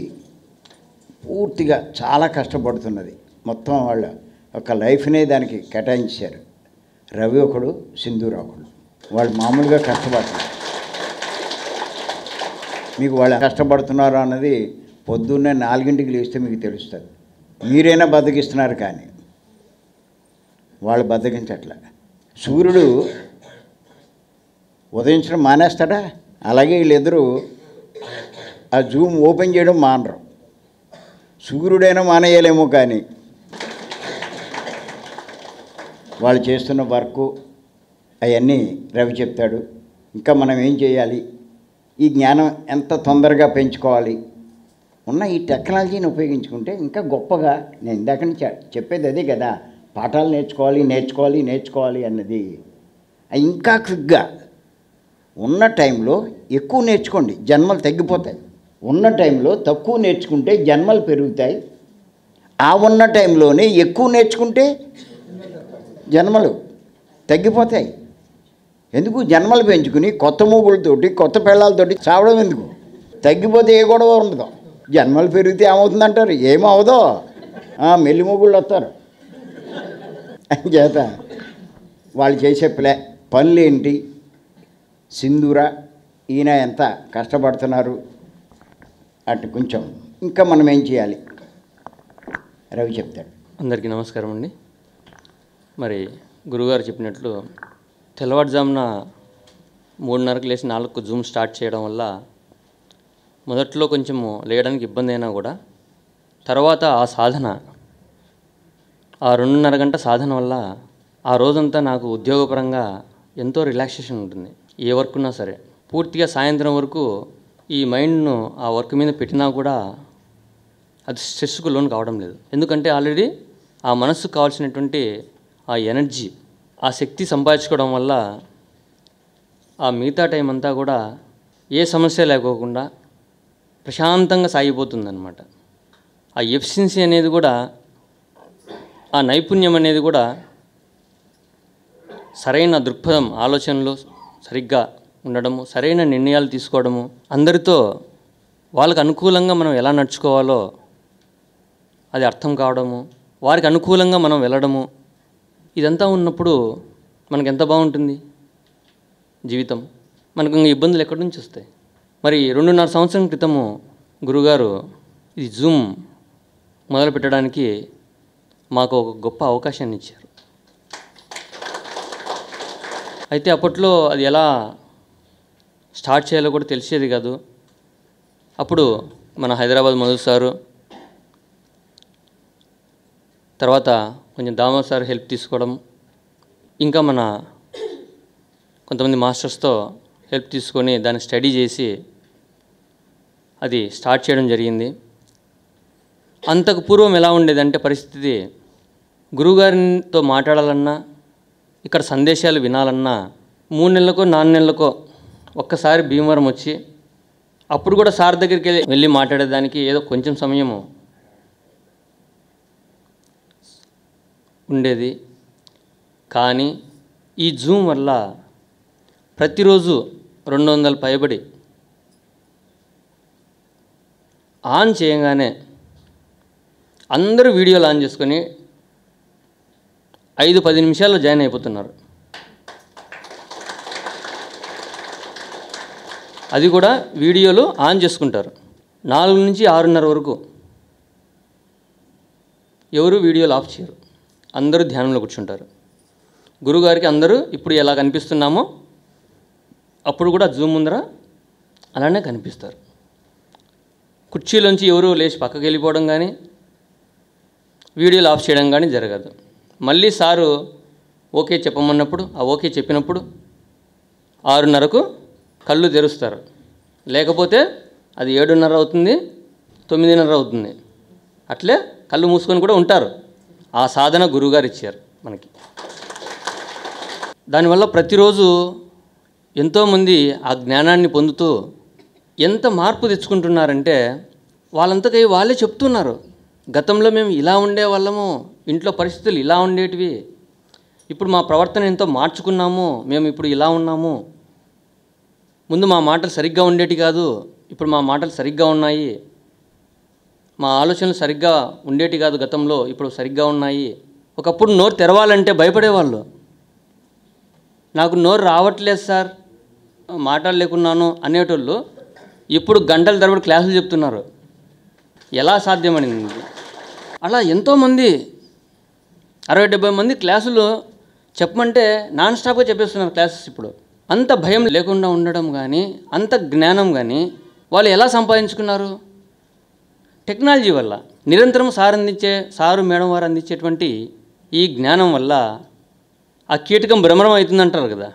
పూర్తిగా చాలా కష్టపడుతున్నది. మొత్తం వాళ్ళ ఒక లైఫ్నే దానికి కేటాయించారు. రవి ఒకడు సింధూరావు ఒకడు. వాళ్ళు మామూలుగా కష్టపడుతున్నారు మీకు వాళ్ళు కష్టపడుతున్నారు అన్నది పొద్దున్నే నాలుగింటికి లేస్తే మీకు తెలుస్తుంది. మీరైనా బద్దకిస్తున్నారు కానీ వాళ్ళు బద్దకించట్లే సూర్యుడు ఉదయించడం మానేస్తాడా? అలాగే వీళ్ళిద్దరూ ఆ జూమ్ ఓపెన్ చేయడం మానరు. సూర్యుడైనా మానేయలేమో కానీ వాళ్ళు చేస్తున్న వర్క్ అవన్నీ రవి చెప్తాడు. ఇంకా మనం ఏం చేయాలి? ఈ జ్ఞానం ఎంత తొందరగా పెంచుకోవాలి? ఉన్న ఈ టెక్నాలజీని ఉపయోగించుకుంటే ఇంకా గొప్పగా నేను ఇందాక నుంచి చెప్పేది అదే కదా. పాఠాలు నేర్చుకోవాలి నేర్చుకోవాలి నేర్చుకోవాలి అన్నది. ఇంకా క్విక్గా ఉన్న టైంలో ఎక్కువ నేర్చుకోండి జన్మలు తగ్గిపోతాయి. ఉన్న టైంలో తక్కువ నేర్చుకుంటే జన్మలు పెరుగుతాయి. ఆ ఉన్న టైంలోనే ఎక్కువ నేర్చుకుంటే జన్మలు తగ్గిపోతాయి. ఎందుకు? జన్మలు పెంచుకుని కొత్త మూగులతోటి కొత్త పిల్లలతోటి చావడం ఎందుకు? తగ్గిపోతే ఏ గొడవ ఉండదు. జన్మలు పెరిగితే ఏమవుతుందంటారు? ఏమవదో ఆ, మెల్లి మూగుళ్ళు వస్తారు. చేత వాళ్ళు చేసే ప్లే పనులేంటి? సింధూర ఈయన ఎంత కష్టపడుతున్నారు? అటు కొంచెం ఇంకా మనం ఏం చేయాలి? రవి చెప్తాడు. అందరికీ నమస్కారం అండి. మరి గురుగారు చెప్పినట్లు తెల్లవారుజామున మూడున్నరకు లేచి నాలుగుకు జూమ్ స్టార్ట్ చేయడం వల్ల మొదట్లో కొంచెము లేయడానికి ఇబ్బంది అయినా కూడా తర్వాత ఆ సాధన ఆ రెండున్నర గంట సాధన వల్ల ఆ రోజంతా నాకు ఉద్యోగపరంగా ఎంతో రిలాక్సేషన్ ఉంటుంది. ఏ వర్క్ ఉన్నా సరే. పూర్తిగా సాయంత్రం వరకు ఈ మైండ్ను ఆ వర్క్ మీద పెట్టినా కూడా అది స్ట్రెస్కు లోన్ కావడం లేదు. ఎందుకంటే ఆల్రెడీ ఆ మనస్సుకు కావాల్సినటువంటి ఆ ఎనర్జీ ఆ శక్తి సంపాదించుకోవడం వల్ల ఆ మిగతా టైం అంతా కూడా ఏ సమస్య లేకోకుండా ప్రశాంతంగా సాగిపోతుందన్నమాట. ఆ ఎఫిషియన్సీ అనేది కూడా ఆ నైపుణ్యం అనేది కూడా సరైన దృక్పథం ఆలోచనలు సరిగ్గా ఉండడము సరైన నిర్ణయాలు తీసుకోవడము అందరితో వాళ్ళకు అనుకూలంగా మనం ఎలా నడుచుకోవాలో అది అర్థం కావడము వారికి అనుకూలంగా మనం వెళ్ళడము ఇదంతా ఉన్నప్పుడు మనకు ఎంత బాగుంటుంది జీవితం? మనకు ఇంకా ఇబ్బందులు ఎక్కడి నుంచి వస్తాయి? మరి రెండున్నర సంవత్సరం క్రితము గురుగారు ఇది జూమ్ మొదలు పెట్టడానికి మాకు ఒక గొప్ప అవకాశాన్ని ఇచ్చారు. అయితే అప్పట్లో అది ఎలా స్టార్ట్ చేయాలో కూడా తెలిసేది కాదు. అప్పుడు మన హైదరాబాద్ మధు సారు తర్వాత కొంచెం దామో సార్ హెల్ప్ తీసుకోవడం ఇంకా మన కొంతమంది మాస్టర్స్తో హెల్ప్ తీసుకొని దాన్ని స్టడీ చేసి అది స్టార్ట్ చేయడం జరిగింది. అంతకు పూర్వం ఎలా ఉండేదంటే పరిస్థితి గురువుగారితో మాట్లాడాలన్నా ఇక్కడ సందేశాలు వినాలన్నా మూడు నెలలకో నాలుగు నెలలకో ఒక్కసారి భీమవరం వచ్చి అప్పుడు కూడా సార్ దగ్గరికి వెళ్ళి వెళ్ళి మాట్లాడేదానికి ఏదో కొంచెం సమయము ఉండేది. కానీ ఈ జూమ్ వల్ల ప్రతిరోజు రెండు వందల పైబడి ఆన్ చేయగానే అందరూ వీడియోలు ఆన్ చేసుకొని ఐదు పది నిమిషాల్లో జాయిన్ అయిపోతున్నారు. అది కూడా వీడియోలు ఆన్ చేసుకుంటారు. నాలుగు నుంచి ఆరున్నర వరకు ఎవరు వీడియోలు ఆఫ్ చేయరు. అందరూ ధ్యానంలో కూర్చుంటారు. గురుగారికి అందరూ ఇప్పుడు ఎలా కనిపిస్తున్నామో అప్పుడు కూడా జూమ్ ముందర అలానే కనిపిస్తారు. కుర్చీలోంచి ఎవరూ లేచి పక్కకి వెళ్ళిపోవడం కానీ వీడియోలు ఆఫ్ చేయడం కానీ జరగదు. మళ్ళీ సారు ఓకే చెప్పమన్నప్పుడు ఆ ఓకే చెప్పినప్పుడు ఆరున్నరకు కళ్ళు తెరుస్తారు. లేకపోతే అది ఏడున్నర అవుతుంది తొమ్మిదిన్నర అవుతుంది. అట్లే కళ్ళు మూసుకొని కూడా ఉంటారు. ఆ సాధన గురువుగారు ఇచ్చారు మనకి. దానివల్ల ప్రతిరోజు ఎంతోమంది ఆ జ్ఞానాన్ని పొందుతూ ఎంత మార్పు తెచ్చుకుంటున్నారంటే వాళ్ళంతకై వాళ్ళే చెప్తున్నారు. గతంలో మేము ఇలా ఉండే వాళ్ళము ఇంట్లో పరిస్థితులు ఇలా ఉండేటివి. ఇప్పుడు మా ప్రవర్తన ఎంతో మార్చుకున్నాము మేము ఇప్పుడు ఇలా ఉన్నాము. ముందు మా మాటలు సరిగ్గా ఉండేటి కాదు ఇప్పుడు మా మాటలు సరిగ్గా ఉన్నాయి. మా ఆలోచనలు సరిగ్గా ఉండేటి కాదు గతంలో ఇప్పుడు సరిగ్గా ఉన్నాయి. ఒకప్పుడు నోరు తెరవాలంటే భయపడేవాళ్ళు. నాకు నోరు రావట్లేదు సార్ మాట్లాడలేకున్నాను అనేటోళ్ళు ఇప్పుడు గంటల తరబడి క్లాసులు చెప్తున్నారు. ఎలా సాధ్యమడింది అలా ఎంతోమంది అరవై డెబ్బై మంది క్లాసులు చెప్పమంటే నాన్ స్టాప్గా చెప్పేస్తున్నారు క్లాసెస్ ఇప్పుడు. అంత భయం లేకుండా ఉండడం కానీ అంత జ్ఞానం కానీ వాళ్ళు ఎలా సంపాదించుకున్నారు? టెక్నాలజీ వల్ల నిరంతరం సార్ అందించే సారు మేడం వారు అందించేటువంటి ఈ జ్ఞానం వల్ల ఆ కీటకం భ్రమరం అవుతుందంటారు కదా.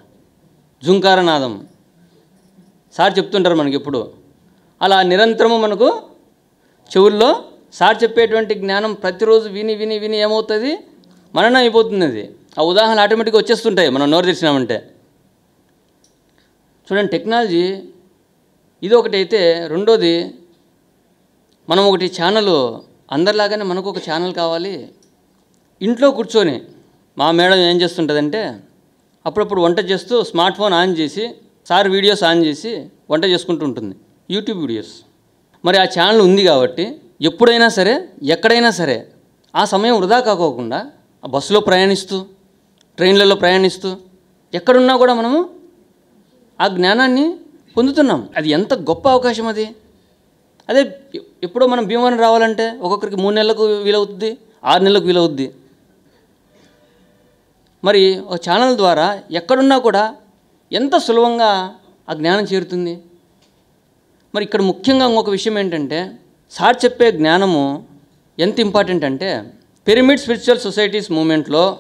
జుంకారనాదం. సార్ చెప్తుంటారు మనకి ఎప్పుడు. అలా నిరంతరము మనకు చెవుల్లో సార్ చెప్పేటువంటి జ్ఞానం ప్రతిరోజు విని విని విని ఏమవుతుంది? మననం అయిపోతుంది అది ఆ ఉదాహరణ ఆటోమేటిక్గా వచ్చేస్తుంటాయి. మనం నోరు తెరిచినామంటే. చూడండి టెక్నాలజీ ఇది ఒకటి అయితే రెండోది మనం ఒకటి ఛానల్ అందరిలాగానే మనకు ఒక ఛానల్ కావాలి. ఇంట్లో కూర్చొని మా మేడం ఏం చేస్తుంటుందంటే అప్పుడప్పుడు వంట చేస్తూ స్మార్ట్ ఫోన్ ఆన్ చేసి సార్ వీడియోస్ ఆన్ చేసి వంట చేసుకుంటూ ఉంటుంది. YouTube videos. మరి ఆ ఛానల్ ఉంది కాబట్టి ఎప్పుడైనా సరే ఎక్కడైనా సరే ఆ సమయం వృధా కాకోకుండా ఆ బస్సులో ప్రయాణిస్తూ ట్రైన్లలో ప్రయాణిస్తూ ఎక్కడున్నా కూడా మనము ఆ జ్ఞానాన్ని పొందుతున్నాం. అది ఎంత గొప్ప అవకాశం అది. అదే ఎప్పుడో మనం భీమవరం రావాలంటే ఒక్కొక్కరికి మూడు నెలలకు వీలవుతుంది ఆరు నెలలకు వీలవుద్ది. మరి ఒక ఛానల్ ద్వారా ఎక్కడున్నా కూడా ఎంత సులభంగా ఆ జ్ఞానం చేరుతుంది? మరి ఇక్కడ ముఖ్యంగా ఇంకొక విషయం ఏంటంటే సార్ చెప్పే జ్ఞానము ఎంత ఇంపార్టెంట్ అంటే పిరమిడ్ స్పిరిచువల్ సొసైటీస్ మూమెంట్లో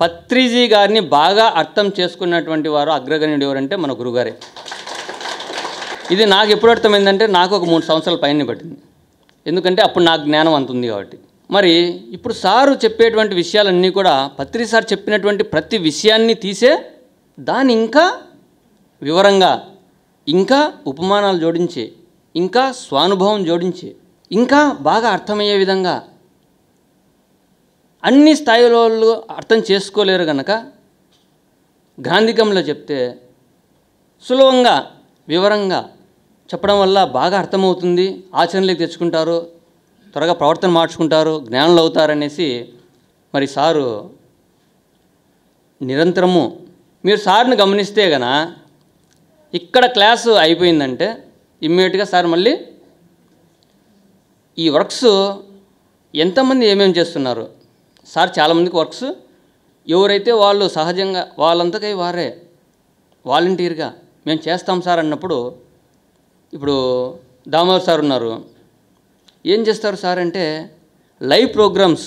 పత్రిజీ గారిని బాగా అర్థం చేసుకున్నటువంటి వారు అగ్రగణ్యుడు ఎవరంటే మన గురుగారే. ఇది నాకు ఎప్పుడు అర్థమైందంటే నాకు ఒక మూడు సంవత్సరాల పైన పట్టింది. ఎందుకంటే అప్పుడు నాకు జ్ఞానం అంత ఉంది కాబట్టి. మరి ఇప్పుడు సారు చెప్పేటువంటి విషయాలన్నీ కూడా పత్రి సార్ చెప్పినటువంటి ప్రతి విషయాన్ని తీసే దాన్ని ఇంకా వివరంగా ఇంకా ఉపమానాలు జోడించి ఇంకా స్వానుభవం జోడించి ఇంకా బాగా అర్థమయ్యే విధంగా అన్ని స్థాయిలో వాళ్ళు అర్థం చేసుకోలేరు కనుక గాంధికంలో చెప్తే సులభంగా వివరంగా చెప్పడం వల్ల బాగా అర్థమవుతుంది ఆచరణలోకి తెచ్చుకుంటారు త్వరగా ప్రవర్తన మార్చుకుంటారు జ్ఞానులు అవుతారనేసి మరి సారు నిరంతరము మీరు సార్ని గమనిస్తే గన ఇక్కడ క్లాసు అయిపోయిందంటే ఇమ్మీడియట్గా సార్ మళ్ళీ ఈ వర్క్స్ ఎంతమంది ఏమేమి చేస్తున్నారు? సార్ చాలామందికి వర్క్స్. ఎవరైతే వాళ్ళు సహజంగా వాళ్ళంతకై వారే వాలంటీర్గా మేము చేస్తాం సార్ అన్నప్పుడు ఇప్పుడు దామోదర్ సార్ ఉన్నారు. ఏం చేస్తారు సార్ అంటే లైవ్ ప్రోగ్రామ్స్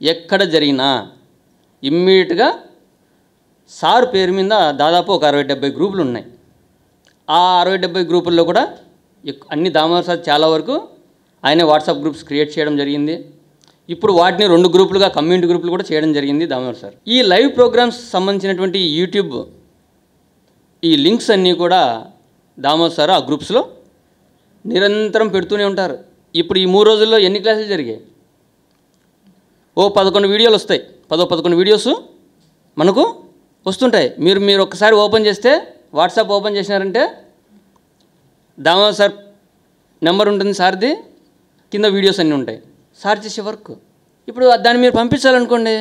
ఎక్కడ జరిగినా ఇమ్మీడియట్గా సార్ పేరు మీద దాదాపు ఒక అరవై డెబ్బై గ్రూపులు ఉన్నాయి. ఆ అరవై డెబ్బై గ్రూపుల్లో కూడా అన్ని దామోదర్ సార్ చాలా వరకు ఆయనే వాట్సాప్ గ్రూప్స్ క్రియేట్ చేయడం జరిగింది. ఇప్పుడు వాటిని రెండు గ్రూపులుగా కమ్యూనిటీ గ్రూపులు కూడా చేయడం జరిగింది దామోదర్ సార్. ఈ లైవ్ ప్రోగ్రామ్స్ సంబంధించినటువంటి యూట్యూబ్ ఈ లింక్స్ అన్నీ కూడా దామోదర్ సార్ ఆ గ్రూప్స్లో నిరంతరం పెడుతూనే ఉంటారు. ఇప్పుడు ఈ మూడు రోజుల్లో ఎన్ని క్లాసులు జరిగాయి? ఓ పదకొండు వీడియోలు వస్తాయి. పదో పదకొండు వీడియోస్ మనకు వస్తుంటాయి. మీరు మీరు ఒక్కసారి ఓపెన్ చేస్తే వాట్సాప్ ఓపెన్ చేసినారంటే దామో సార్ నెంబర్ ఉంటుంది సార్ది కింద వీడియోస్ అన్నీ ఉంటాయి. సార్ చేసే వర్క్. ఇప్పుడు దాన్ని మీరు పంపించాలనుకోండి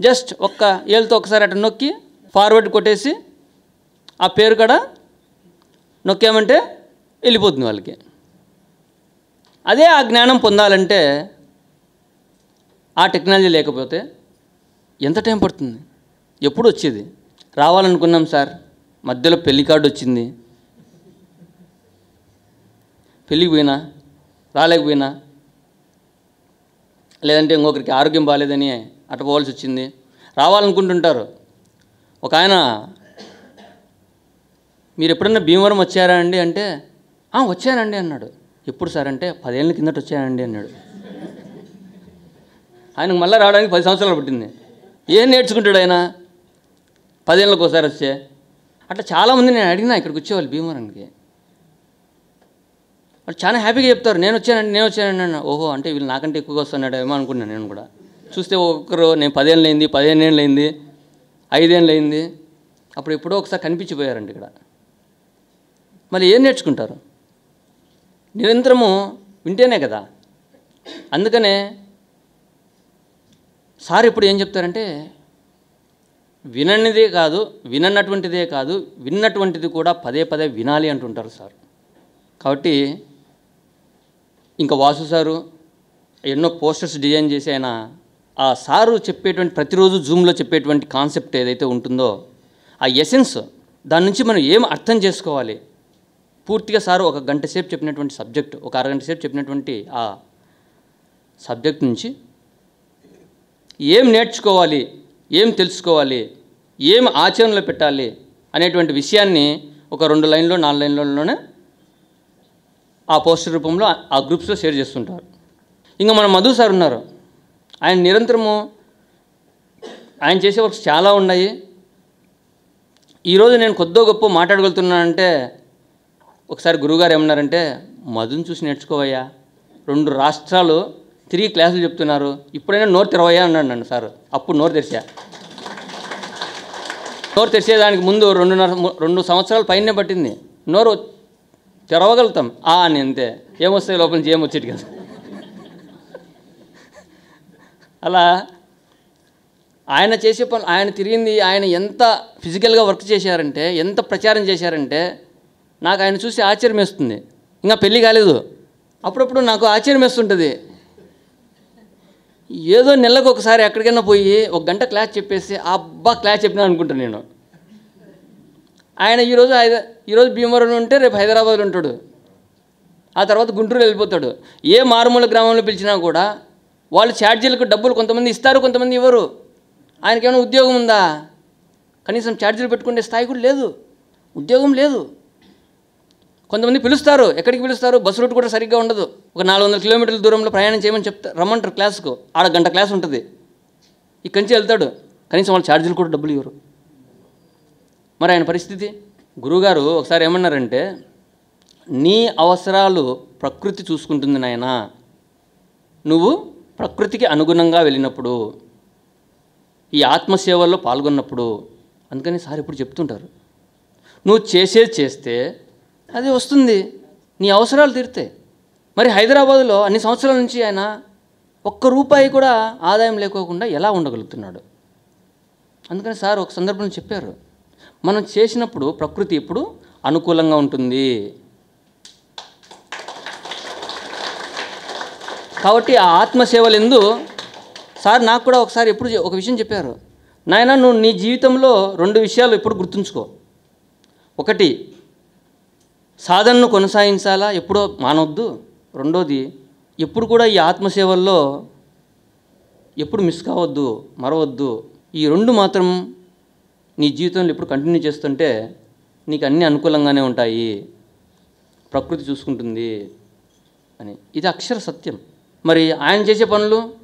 జస్ట్ ఒక్క ఏళ్ళతో ఒకసారి అటు నొక్కి ఫార్వర్డ్ కొట్టేసి ఆ పేరు కూడా నొక్కామంటే వెళ్ళిపోతుంది వాళ్ళకి. అదే ఆ జ్ఞానం పొందాలంటే ఆ టెక్నాలజీ లేకపోతే ఎంత టైం పడుతుంది? ఎప్పుడు వచ్చేది? రావాలనుకున్నాం సార్. మధ్యలో పెళ్ళి కార్డు వచ్చింది. పెళ్ళికి పోయినా రాలేకపోయినా లేదంటే ఇంకొకరికి ఆరోగ్యం బాగాలేదని అటు పోవాల్సి వచ్చింది. రావాలనుకుంటుంటారు. ఒక ఆయన మీరు ఎప్పుడన్నా భీమవరం వచ్చారా అండి? అంటే వచ్చానండి అన్నాడు. ఎప్పుడు సార్? అంటే పదేళ్ళ కిందట వచ్చానండి అన్నాడు. ఆయనకు మళ్ళీ రావడానికి పది సంవత్సరాలు పట్టింది. ఏం నేర్చుకుంటాడు ఆయన? పదేళ్ళకి ఒకసారి వచ్చే అట్లా చాలామంది నేను అడిగినా ఇక్కడికి వచ్చేవాళ్ళు భీమవరంకి. వాళ్ళు చాలా హ్యాపీగా చెప్తారు నేను వచ్చానండి నేను వచ్చానండి అన్న. ఓహో అంటే వీళ్ళు నాకంటే ఎక్కువగా వస్తున్నాడు ఏమో అనుకున్నాను నేను కూడా. చూస్తే ఒక్కరు నేను పదేళ్ళు అయింది పదిహేను ఏళ్ళు అయింది ఐదేళ్ళు అయింది. అప్పుడు ఎప్పుడో ఒకసారి కనిపించిపోయారండి ఇక్కడ. మళ్ళీ ఏం నేర్చుకుంటారు? నిరంతరము వింటేనే కదా. అందుకనే సార్ ఇప్పుడు ఏం చెప్తారంటే విననిదే కాదు వినన్నటువంటిదే కాదు విన్నటువంటిది కూడా పదే పదే వినాలి అంటుంటారు సార్. కాబట్టి ఇంకా వాసు సారు ఎన్నో పోస్టర్స్ డిజైన్ చేసి ఆయన ఆ సారు చెప్పేటువంటి ప్రతిరోజు జూమ్లో చెప్పేటువంటి కాన్సెప్ట్ ఏదైతే ఉంటుందో ఆ ఎసెన్స్ దాని నుంచి మనం ఏం అర్థం చేసుకోవాలి? పూర్తిగా సారు ఒక గంట సేపు చెప్పినటువంటి సబ్జెక్ట్ ఒక అరగంట సేపు చెప్పినటువంటి ఆ సబ్జెక్ట్ నుంచి ఏం నేర్చుకోవాలి? ఏం తెలుసుకోవాలి? ఏం ఆచరణలో పెట్టాలి? అనేటువంటి విషయాన్ని ఒక రెండు లైన్లో నాలుగు లైన్లలోనే ఆ పోస్టర్ రూపంలో ఆ గ్రూప్స్లో షేర్ చేస్తుంటారు. ఇంకా మన మధు సార్ ఉన్నారు. ఆయన నిరంతరము ఆయన చేసే వర్క్స్ చాలా ఉన్నాయి. ఈరోజు నేను కొద్దో గొప్ప మాట్లాడగలుగుతున్నానంటే ఒకసారి గురువుగారు ఏమన్నారంటే మధుని చూసి నేర్చుకోవయ్యా. రెండు రాష్ట్రాలు తిరిగి క్లాసులు చెప్తున్నారు. ఇప్పుడైనా నోరు తెరవయా అన్నాడు నన్ను సార్. అప్పుడు నోరు తెరిచా. నోరు తెరిచేదానికి ముందు రెండున్నర రెండు సంవత్సరాల పైనే పట్టింది. నోరు తెరవగలుగుతాం. ఆ అని అంతే. ఏమొస్తాయి లోపల నుంచి ఏమొచ్చేటి కదా. అలా ఆయన చేసే పని ఆయన తిరిగింది ఆయన ఎంత ఫిజికల్గా వర్క్ చేశారంటే ఎంత ప్రచారం చేశారంటే నాకు ఆయన చూసి ఆశ్చర్యం వేస్తుంది ఇంకా పెళ్ళి కాలేదు. అప్పుడప్పుడు నాకు ఆశ్చర్యం వేస్తుంటుంది ఏదో నెలకు ఒకసారి ఎక్కడికైనా పోయి ఒక గంట క్లాస్ చెప్పేసి అబ్బా క్లాస్ చెప్పినా అనుకుంటాను నేను. ఆయన ఈరోజు హైద ఈరోజు భీమవరం ఉంటే రేపు హైదరాబాద్లో ఉంటాడు. ఆ తర్వాత గుంటూరు వెళ్ళిపోతాడు. ఏ మారుమూల గ్రామంలో పిలిచినా కూడా వాళ్ళు ఛార్జీలకు డబ్బులు కొంతమంది ఇస్తారు కొంతమంది ఇవ్వరు. ఆయనకి ఏమైనా ఉద్యోగం ఉందా? కనీసం ఛార్జీలు పెట్టుకునే స్థాయి కూడా లేదు. ఉద్యోగం లేదు. కొంతమంది పిలుస్తారు. ఎక్కడికి పిలుస్తారు? బస్సు రూట్ కూడా సరిగ్గా ఉండదు. ఒక నాలుగు వందల కిలోమీటర్ల దూరంలో ప్రయాణం చేయమని చెప్తా రమ్మంటారు క్లాస్కు. ఆడ గంట క్లాస్ ఉంటుంది. ఇక్కడి నుంచి వెళ్తాడు. కనీసం వాళ్ళ ఛార్జీలు కూడా డబ్బులు ఇవ్వరు మరి ఆయన పరిస్థితి? గురువుగారు ఒకసారి ఏమన్నారంటే నీ అవసరాలు ప్రకృతి చూసుకుంటుంది నాయన. నువ్వు ప్రకృతికి అనుగుణంగా వెళ్ళినప్పుడు ఈ ఆత్మసేవల్లో పాల్గొన్నప్పుడు. అందుకని సార్ ఇప్పుడు చెప్తుంటారు. నువ్వు చేసేది చేస్తే అది వస్తుంది. నీ అవసరాలు తీరితే. మరి హైదరాబాద్లో అన్ని సంవత్సరాల నుంచి ఆయన ఒక్క రూపాయి కూడా ఆదాయం లేకోకుండా ఎలా ఉండగలుగుతున్నాడు? అందుకని సార్ ఒక సందర్భంలో చెప్పారు. మనం చేసినప్పుడు ప్రకృతి ఎప్పుడు అనుకూలంగా ఉంటుంది. కాబట్టి ఆ ఆత్మసేవలు సార్ నాకు కూడా ఒకసారి ఎప్పుడు ఒక విషయం చెప్పారు. నాయన నువ్వు నీ జీవితంలో రెండు విషయాలు ఎప్పుడు గుర్తుంచుకో. ఒకటి సాధనను కొనసాగించాలా? ఎప్పుడో మానవద్దు. రెండోది ఎప్పుడు కూడా ఈ ఆత్మసేవల్లో ఎప్పుడు మిస్ కావద్దు మరవద్దు. ఈ రెండు మాత్రం నీ జీవితంలో ఎప్పుడు కంటిన్యూ చేస్తుంటే నీకు అన్నీ అనుకూలంగానే ఉంటాయి. ప్రకృతి చూసుకుంటుంది అని. ఇది అక్షర సత్యం. మరి ఆయన చేసే పనులు?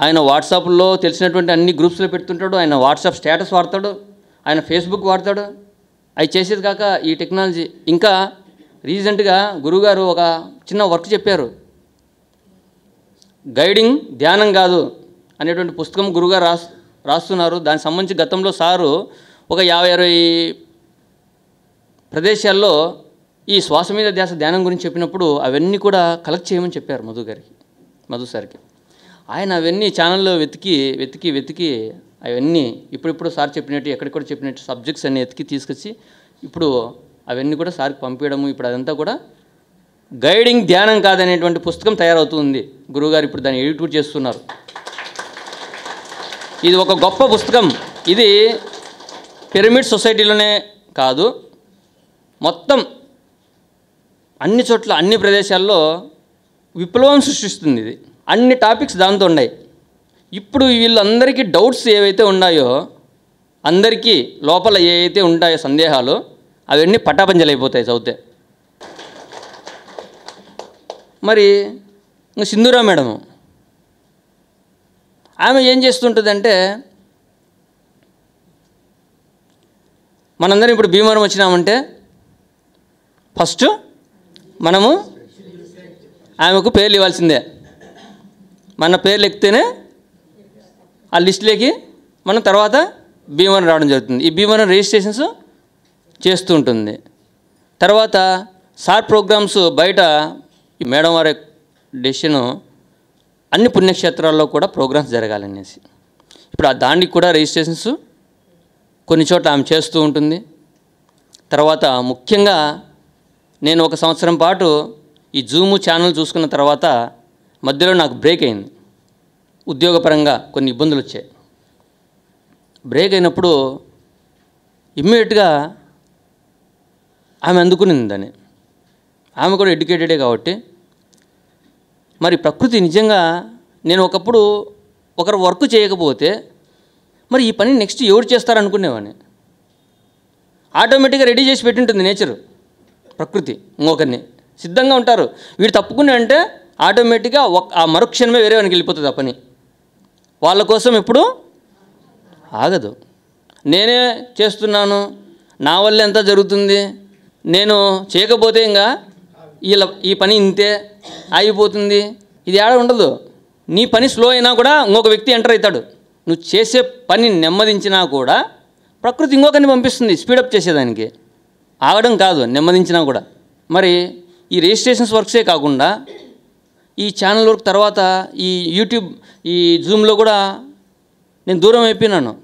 ఆయన వాట్సాప్లో తెలిసినటువంటి అన్ని గ్రూప్స్లో పెడుతుంటాడు ఆయన వాట్సాప్ స్టేటస్ వాడతాడు ఆయన ఫేస్బుక్ వాడతాడు. అవి చేసేది కాక ఈ టెక్నాలజీ. ఇంకా రీసెంట్గా గురుగారు ఒక చిన్న వర్క్ చెప్పారు. గైడింగ్ ధ్యానం కాదు అనేటువంటి పుస్తకం గురుగారు రాస్ రాస్తున్నారు. దానికి సంబంధించి గతంలో సారు ఒక యాభై అరవై ప్రదేశాల్లో ఈ శ్వాస మీద ధ్యాస ధ్యానం గురించి చెప్పినప్పుడు అవన్నీ కూడా కలెక్ట్ చేయమని చెప్పారు మధు గారికి మధు సార్కి. ఆయన అవన్నీ ఛానల్లో వెతికి వెతికి వెతికి అవన్నీ ఇప్పుడిప్పుడు సార్ చెప్పినట్టు ఎక్కడిక్కడ చెప్పినట్టు సబ్జెక్ట్స్ అన్ని వెతికి తీసుకొచ్చి ఇప్పుడు అవన్నీ కూడా సార్కి పంపించడము ఇప్పుడు అదంతా కూడా గైడింగ్ ధ్యానం కాదనేటువంటి పుస్తకం తయారవుతుంది. గురువుగారు ఇప్పుడు దాన్ని ఎడిట్ చేస్తున్నారు. ఇది ఒక గొప్ప పుస్తకం. ఇది పిరమిడ్ సొసైటీలోనే కాదు మొత్తం అన్ని చోట్ల అన్ని ప్రదేశాల్లో విప్లవం సృష్టిస్తుంది ఇది. అన్ని టాపిక్స్ దాంతో ఉన్నాయి. ఇప్పుడు వీళ్ళందరికీ డౌట్స్ ఏవైతే ఉన్నాయో అందరికీ లోపల ఏవైతే ఉంటాయో సందేహాలు అవన్నీ పటాపంచలైపోతాయి చదివితే. మరి సింధూరా మేడము. ఆమె ఏం చేస్తుంటుందంటే మనందరం ఇప్పుడు భీమవరం వచ్చినామంటే ఫస్ట్ మనము ఆమెకు పేర్లు ఇవ్వాల్సిందే. మన పేర్లు ఎక్కితేనే ఆ లిస్టులోకి మనం తర్వాత భీమవరం రావడం జరుగుతుంది. ఈ భీమవరం రిజిస్ట్రేషన్స్ చేస్తూ ఉంటుంది తర్వాత సార్ ప్రోగ్రామ్స్ బయట ఈ మేడం వారి డెసిషను అన్ని పుణ్యక్షేత్రాల్లో కూడా ప్రోగ్రామ్స్ జరగాలనేసి. ఇప్పుడు ఆ దానికి కూడా రిజిస్ట్రేషన్స్ కొన్ని చోట్ల ఆమె చేస్తూ ఉంటుంది. తర్వాత ముఖ్యంగా నేను ఒక సంవత్సరం పాటు ఈ జూము ఛానల్ చూసుకున్న తర్వాత మధ్యలో నాకు బ్రేక్ అయింది. ఉద్యోగపరంగా కొన్ని ఇబ్బందులు వచ్చాయి. బ్రేక్ అయినప్పుడు ఇమ్మీడియట్గా ఆమె అందుకునింది దాన్ని. ఆమె కూడా ఎడ్యుకేటెడే కాబట్టి. మరి ప్రకృతి నిజంగా నేను ఒకప్పుడు ఒకరు వర్క్ చేయకపోతే మరి ఈ పని నెక్స్ట్ ఎవరు చేస్తారనుకునేవాడిని. ఆటోమేటిక్గా రెడీ చేసి పెట్టింటుంది నేచర్ ప్రకృతి ఇంకొకరిని. సిద్ధంగా ఉంటారు. వీడు తప్పుకుని అంటే ఆటోమేటిక్గా ఒక ఆ మరుక్షణమే వేరే వానికి వెళ్ళిపోతుంది ఆ పని. వాళ్ళ కోసం ఎప్పుడు ఆగదు. నేనే చేస్తున్నాను నా వల్ల ఎంత జరుగుతుంది. నేను చేయకపోతే ఇంకా వీళ్ళ ఈ పని ఇంతే ఆగిపోతుంది. ఇది ఏడ ఉండదు. నీ పని స్లో అయినా కూడా ఇంకొక వ్యక్తి ఎంటర్ అవుతాడు నువ్వు చేసే పని నెమ్మదించినా కూడా ప్రకృతి ఇంకొకరిని పంపిస్తుంది స్పీడప్ చేసేదానికి. ఆగడం కాదు నెమ్మదించినా కూడా. మరి ఈ రిజిస్ట్రేషన్స్ వర్క్సే కాకుండా ఈ ఛానల్ వరకు తర్వాత ఈ యూట్యూబ్ ఈ జూమ్లో కూడా నేను దూరం అయిపోయినాను.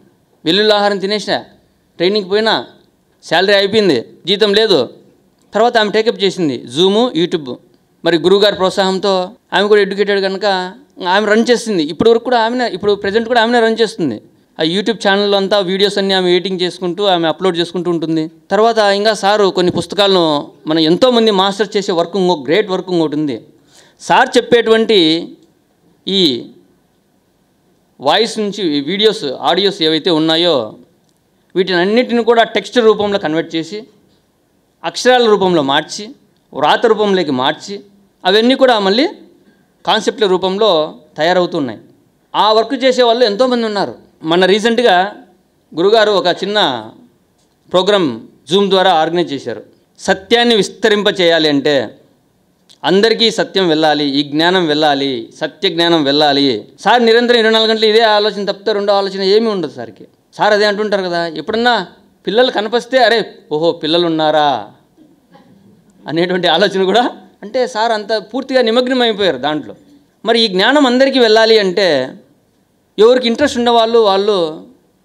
వెల్లుల్లి ఆహారం తినేసా ట్రైనింగ్కి పోయినా. శాలరీ అయిపోయింది. జీతం లేదు. తర్వాత ఆమె టేకప్ చేసింది. జూము యూట్యూబ్ మరి గురువుగారి ప్రోత్సాహంతో ఆమె కూడా ఎడ్యుకేటెడ్ కనుక ఆమె రన్ చేస్తుంది. ఇప్పుడు వరకు కూడా ఆమె ఇప్పుడు ప్రజెంట్ కూడా ఆమెనే రన్ చేస్తుంది. ఆ యూట్యూబ్ ఛానల్ అంతా వీడియోస్ అన్నీ ఆమె ఎడిటింగ్ చేసుకుంటూ ఆమె అప్లోడ్ చేసుకుంటూ ఉంటుంది. తర్వాత ఇంకా సారు కొన్ని పుస్తకాలను మనం ఎంతోమంది మాస్టర్ చేసే వర్క్ ఇంకో గ్రేట్ వర్క్ ఇంకోటి ఉంది. సార్ చెప్పేటువంటి ఈ వాయిస్ నుంచి ఈ వీడియోస్ ఆడియోస్ ఏవైతే ఉన్నాయో వీటిని అన్నిటిని కూడా టెక్స్ట్ రూపంలో కన్వర్ట్ చేసి అక్షరాల రూపంలో మార్చి వ్రాత రూపంలోకి మార్చి అవన్నీ కూడా మళ్ళీ కాన్సెప్ట్ల రూపంలో తయారవుతున్నాయి. ఆ వర్క్ చేసే వాళ్ళు ఎంతోమంది ఉన్నారు. మన రీసెంట్గా గురుగారు ఒక చిన్న ప్రోగ్రామ్ జూమ్ ద్వారా ఆర్గనైజ్ చేశారు. సత్యాన్ని విస్తరింప చేయాలి అంటే అందరికీ సత్యం వెళ్ళాలి ఈ జ్ఞానం వెళ్ళాలి సత్య జ్ఞానం వెళ్ళాలి. సార్ నిరంతరం ఇరవై నాలుగు గంటలు ఇదే ఆలోచన తప్పితే రెండో ఆలోచన ఏమీ ఉండదు సార్కి. సార్ అదే అంటుంటారు కదా ఎప్పుడన్నా పిల్లలు కనిపిస్తే అరే ఓహో పిల్లలు ఉన్నారా అనేటువంటి ఆలోచన కూడా అంటే సార్ అంత పూర్తిగా నిమగ్నం అయిపోయారు దాంట్లో. మరి ఈ జ్ఞానం అందరికీ వెళ్ళాలి అంటే ఎవరికి ఇంట్రెస్ట్ ఉన్నవాళ్ళు వాళ్ళు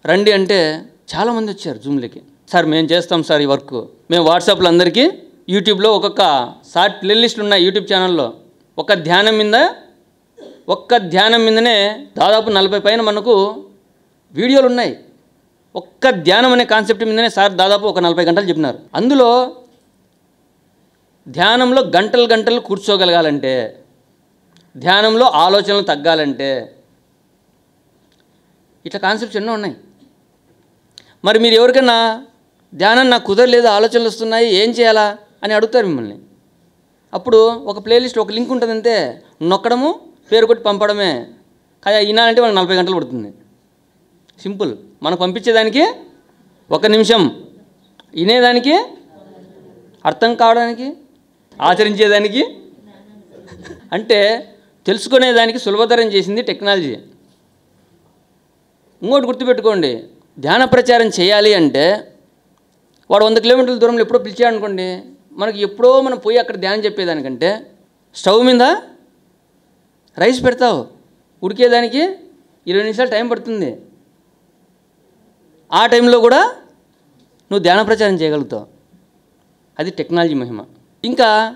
రండి అంటే చాలామంది వచ్చారు జూమ్లకి సార్ మేము చేస్తాం సార్ ఈ వర్క్. మేము వాట్సాప్లో అందరికీ యూట్యూబ్లో ఒక్కొక్క షార్ట్ ప్లేలిస్టులు ఉన్నాయి యూట్యూబ్ ఛానల్లో. ఒక ధ్యానం మీద ఒక్క ధ్యానం మీదనే దాదాపు నలభై పైన మనకు వీడియోలు ఉన్నాయి. ఒక్క ధ్యానం అనే కాన్సెప్ట్ మీదనే సార్ దాదాపు ఒక నలభై గంటలు చెప్పినారు. అందులో ధ్యానంలో గంటలు గంటలు కూర్చోగలగాలంటే ధ్యానంలో ఆలోచనలు తగ్గాలంటే ఇట్లా కాన్సెప్ట్స్ ఎన్నో ఉన్నాయి. మరి మీరు ఎవరికైనా ధ్యానం నాకు కుదరలేదు? ఆలోచనలు వస్తున్నాయి. ఏం చేయాలా? అని అడుగుతారు మిమ్మల్ని. అప్పుడు ఒక ప్లేలిస్ట్ ఒక లింక్ ఉంటుంది అంతే నొక్కడము పేరు కొట్టి పంపడమే. కానీ వినాలంటే మనకు నలభై గంటలు పడుతుంది. సింపుల్. మనం పంపించేదానికి ఒక నిమిషం. వినేదానికి అర్థం కావడానికి ఆచరించేదానికి అంటే తెలుసుకునేదానికి సులభతరం చేసింది టెక్నాలజీ. ఇంకోటి గుర్తుపెట్టుకోండి ధ్యాన ప్రచారం చేయాలి అంటే వాడు వంద కిలోమీటర్ల దూరంలో ఎప్పుడో పిలిచాడు అనుకోండి మనకి ఎప్పుడో మనం పోయి అక్కడ ధ్యానం చెప్పేదానికంటే స్టవ్ మీద రైస్ పెడతావు. ఉడికేదానికి ఇరవై నిమిషాలు టైం పడుతుంది. ఆ టైంలో కూడా నువ్వు ధ్యాన ప్రచారం చేయగలుగుతావు. అది టెక్నాలజీ మహిమ. ఇంకా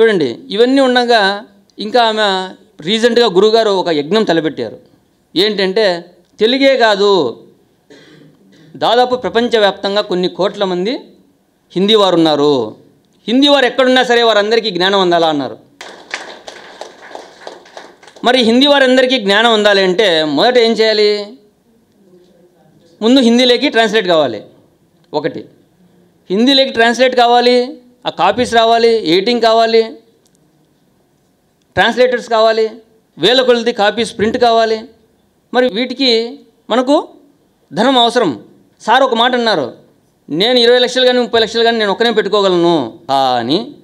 చూడండి ఇవన్నీ ఉండగా ఇంకా ఆమె రీసెంట్గా గురుగారు ఒక యజ్ఞం తలపెట్టారు. ఏంటంటే తెలుగే కాదు. దాదాపు ప్రపంచవ్యాప్తంగా కొన్ని కోట్ల మంది హిందీ వారు ఉన్నారు హిందీ వారు ఎక్కడున్నా సరే వారందరికీ జ్ఞానం అందాలా అన్నారు. మరి హిందీ వారందరికీ జ్ఞానం అందాలి అంటే మొదట ఏం చేయాలి? ముందు హిందీలోకి ట్రాన్స్లేట్ కావాలి. ఒకటి. హిందీలోకి ట్రాన్స్లేట్ కావాలి ఆ కాపీస్ రావాలి ఎడిటింగ్ కావాలి ట్రాన్స్లేటర్స్ కావాలి వేల కొలది కాపీస్ ప్రింట్ కావాలి. మరి వీటికి మనకు ధనం అవసరం. సార్ ఒక మాట అన్నారు. నేను ఇరవై లక్షలు కానీ ముప్పై లక్షలు కానీ నేను ఒక్కనే పెట్టుకోగలను. అని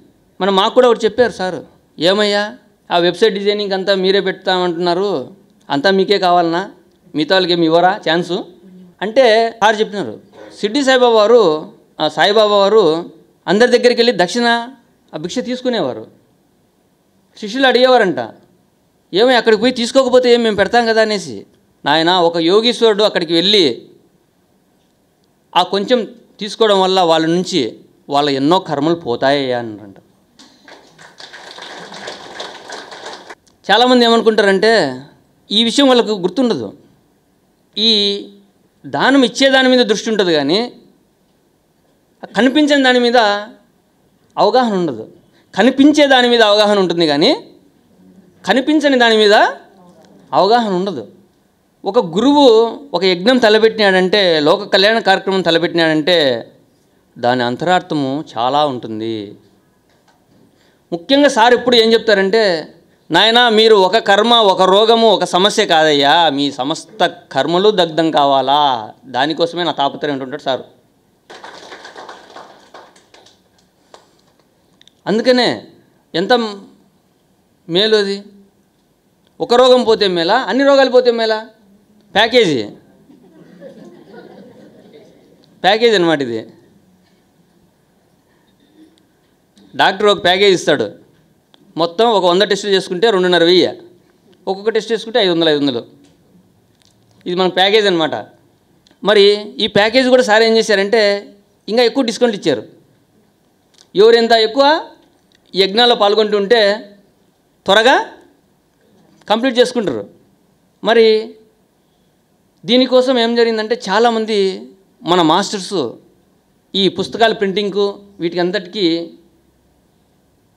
మన మాకు కూడా ఒకటి చెప్పారు సార్. ఏమయ్యా ఆ వెబ్సైట్ డిజైనింగ్ అంతా మీరే పెడతామంటున్నారు. అంతా మీకే కావాలనా? మిగతా వాళ్ళకి ఏమి ఇవ్వరా? ఛాన్సు? అంటే సార్ చెప్పినారు. సిడ్డి సాయిబాబా వారు ఆ సాయిబాబా వారు అందరి దగ్గరికి వెళ్ళి దక్షిణ ఆ భిక్ష తీసుకునేవారు. శిష్యులు అడిగేవారంట. ఏమో అక్కడికి పోయి తీసుకోకపోతే ఏం మేము పెడతాం కదా అనేసి. నాయన ఒక యోగీశ్వరుడు అక్కడికి వెళ్ళి ఆ కొంచెం తీసుకోవడం వల్ల వాళ్ళ నుంచి వాళ్ళ ఎన్నో కర్మలు పోతాయ్యా అనంట చాలామంది ఏమనుకుంటారంటే ఈ విషయం వాళ్ళకు గుర్తుండదు. ఈ దానం ఇచ్చేదాని మీద దృష్టి ఉంటుంది కానీ కనిపించని దాని మీద అవగాహన ఉండదు. కనిపించే దాని మీద అవగాహన ఉంటుంది కానీ కనిపించని దాని మీద అవగాహన ఉండదు. ఒక గురువు ఒక యజ్ఞం తలపెట్టినాడంటే లోక కళ్యాణ కార్యక్రమం తలపెట్టినాడంటే దాని అంతరార్థము చాలా ఉంటుంది. ముఖ్యంగా సార్ ఎప్పుడు ఏం చెప్తారంటే నాయనా మీరు ఒక కర్మ ఒక రోగము ఒక సమస్య కాదయ్యా. మీ సమస్త కర్మలు దగ్ధం కావాలా? దానికోసమే నా తాపత్రయం ఉంటుంటాడు సారు. అందుకనే ఎంత మేలు అది? ఒక రోగం పోతే మేలా? అన్ని రోగాలు పోతే మేలా? ప్యాకేజీ. ప్యాకేజ్ అనమాట ఇది. డాక్టర్ ఒక ప్యాకేజ్ ఇస్తాడు. మొత్తం ఒక వంద టెస్టులు చేసుకుంటే రెండున్నర వెయ్యి. ఒక్కొక్క టెస్ట్ చేసుకుంటే ఐదు వందలు ఐదు వందలు. ఇది మన ప్యాకేజ్ అనమాట మరి ఈ ప్యాకేజ్ కూడా సార్ ఏం చేశారంటే ఇంకా ఎక్కువ డిస్కౌంట్ ఇచ్చారు. ఎవరు ఎక్కువ? యజ్ఞాల్లో పాల్గొంటుంటే త్వరగా కంప్లీట్ చేసుకుంటారు. మరి దీనికోసం ఏం జరిగిందంటే చాలామంది మన మాస్టర్స్ ఈ పుస్తకాల ప్రింటింగ్కు వీటికి అంతటికీ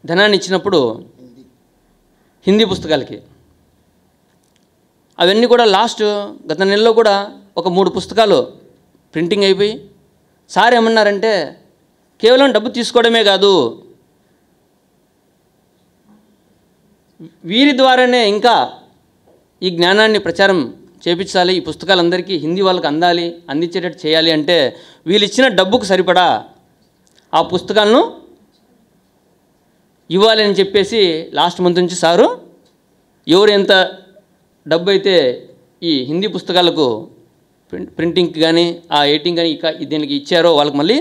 ధనాన్ని ఇచ్చినప్పుడు హిందీ పుస్తకాలకి. అవన్నీ కూడా లాస్ట్ గత నెలలో కూడా ఒక మూడు పుస్తకాలు ప్రింటింగ్ అయిపోయి సార్ ఏమన్నారంటే కేవలం డబ్బు తీసుకోవడమే కాదు వీరి ద్వారానే ఇంకా ఈ జ్ఞానాన్ని ప్రచారం చేపించాలి. ఈ పుస్తకాలందరికీ హిందీ వాళ్ళకి అందాలి అందించేటట్టు చేయాలి అంటే వీళ్ళు ఇచ్చిన డబ్బుకు సరిపడా ఆ పుస్తకాలను ఇవ్వాలి అని చెప్పేసి లాస్ట్ మంత్ నుంచి సారు ఎవరు ఎంత డబ్బు అయితే ఈ హిందీ పుస్తకాలకు ప్రింట్ ప్రింటింగ్కి కానీ ఆ ఎయిటింగ్ కానీ ఇక దీనికి ఇచ్చారో వాళ్ళకి మళ్ళీ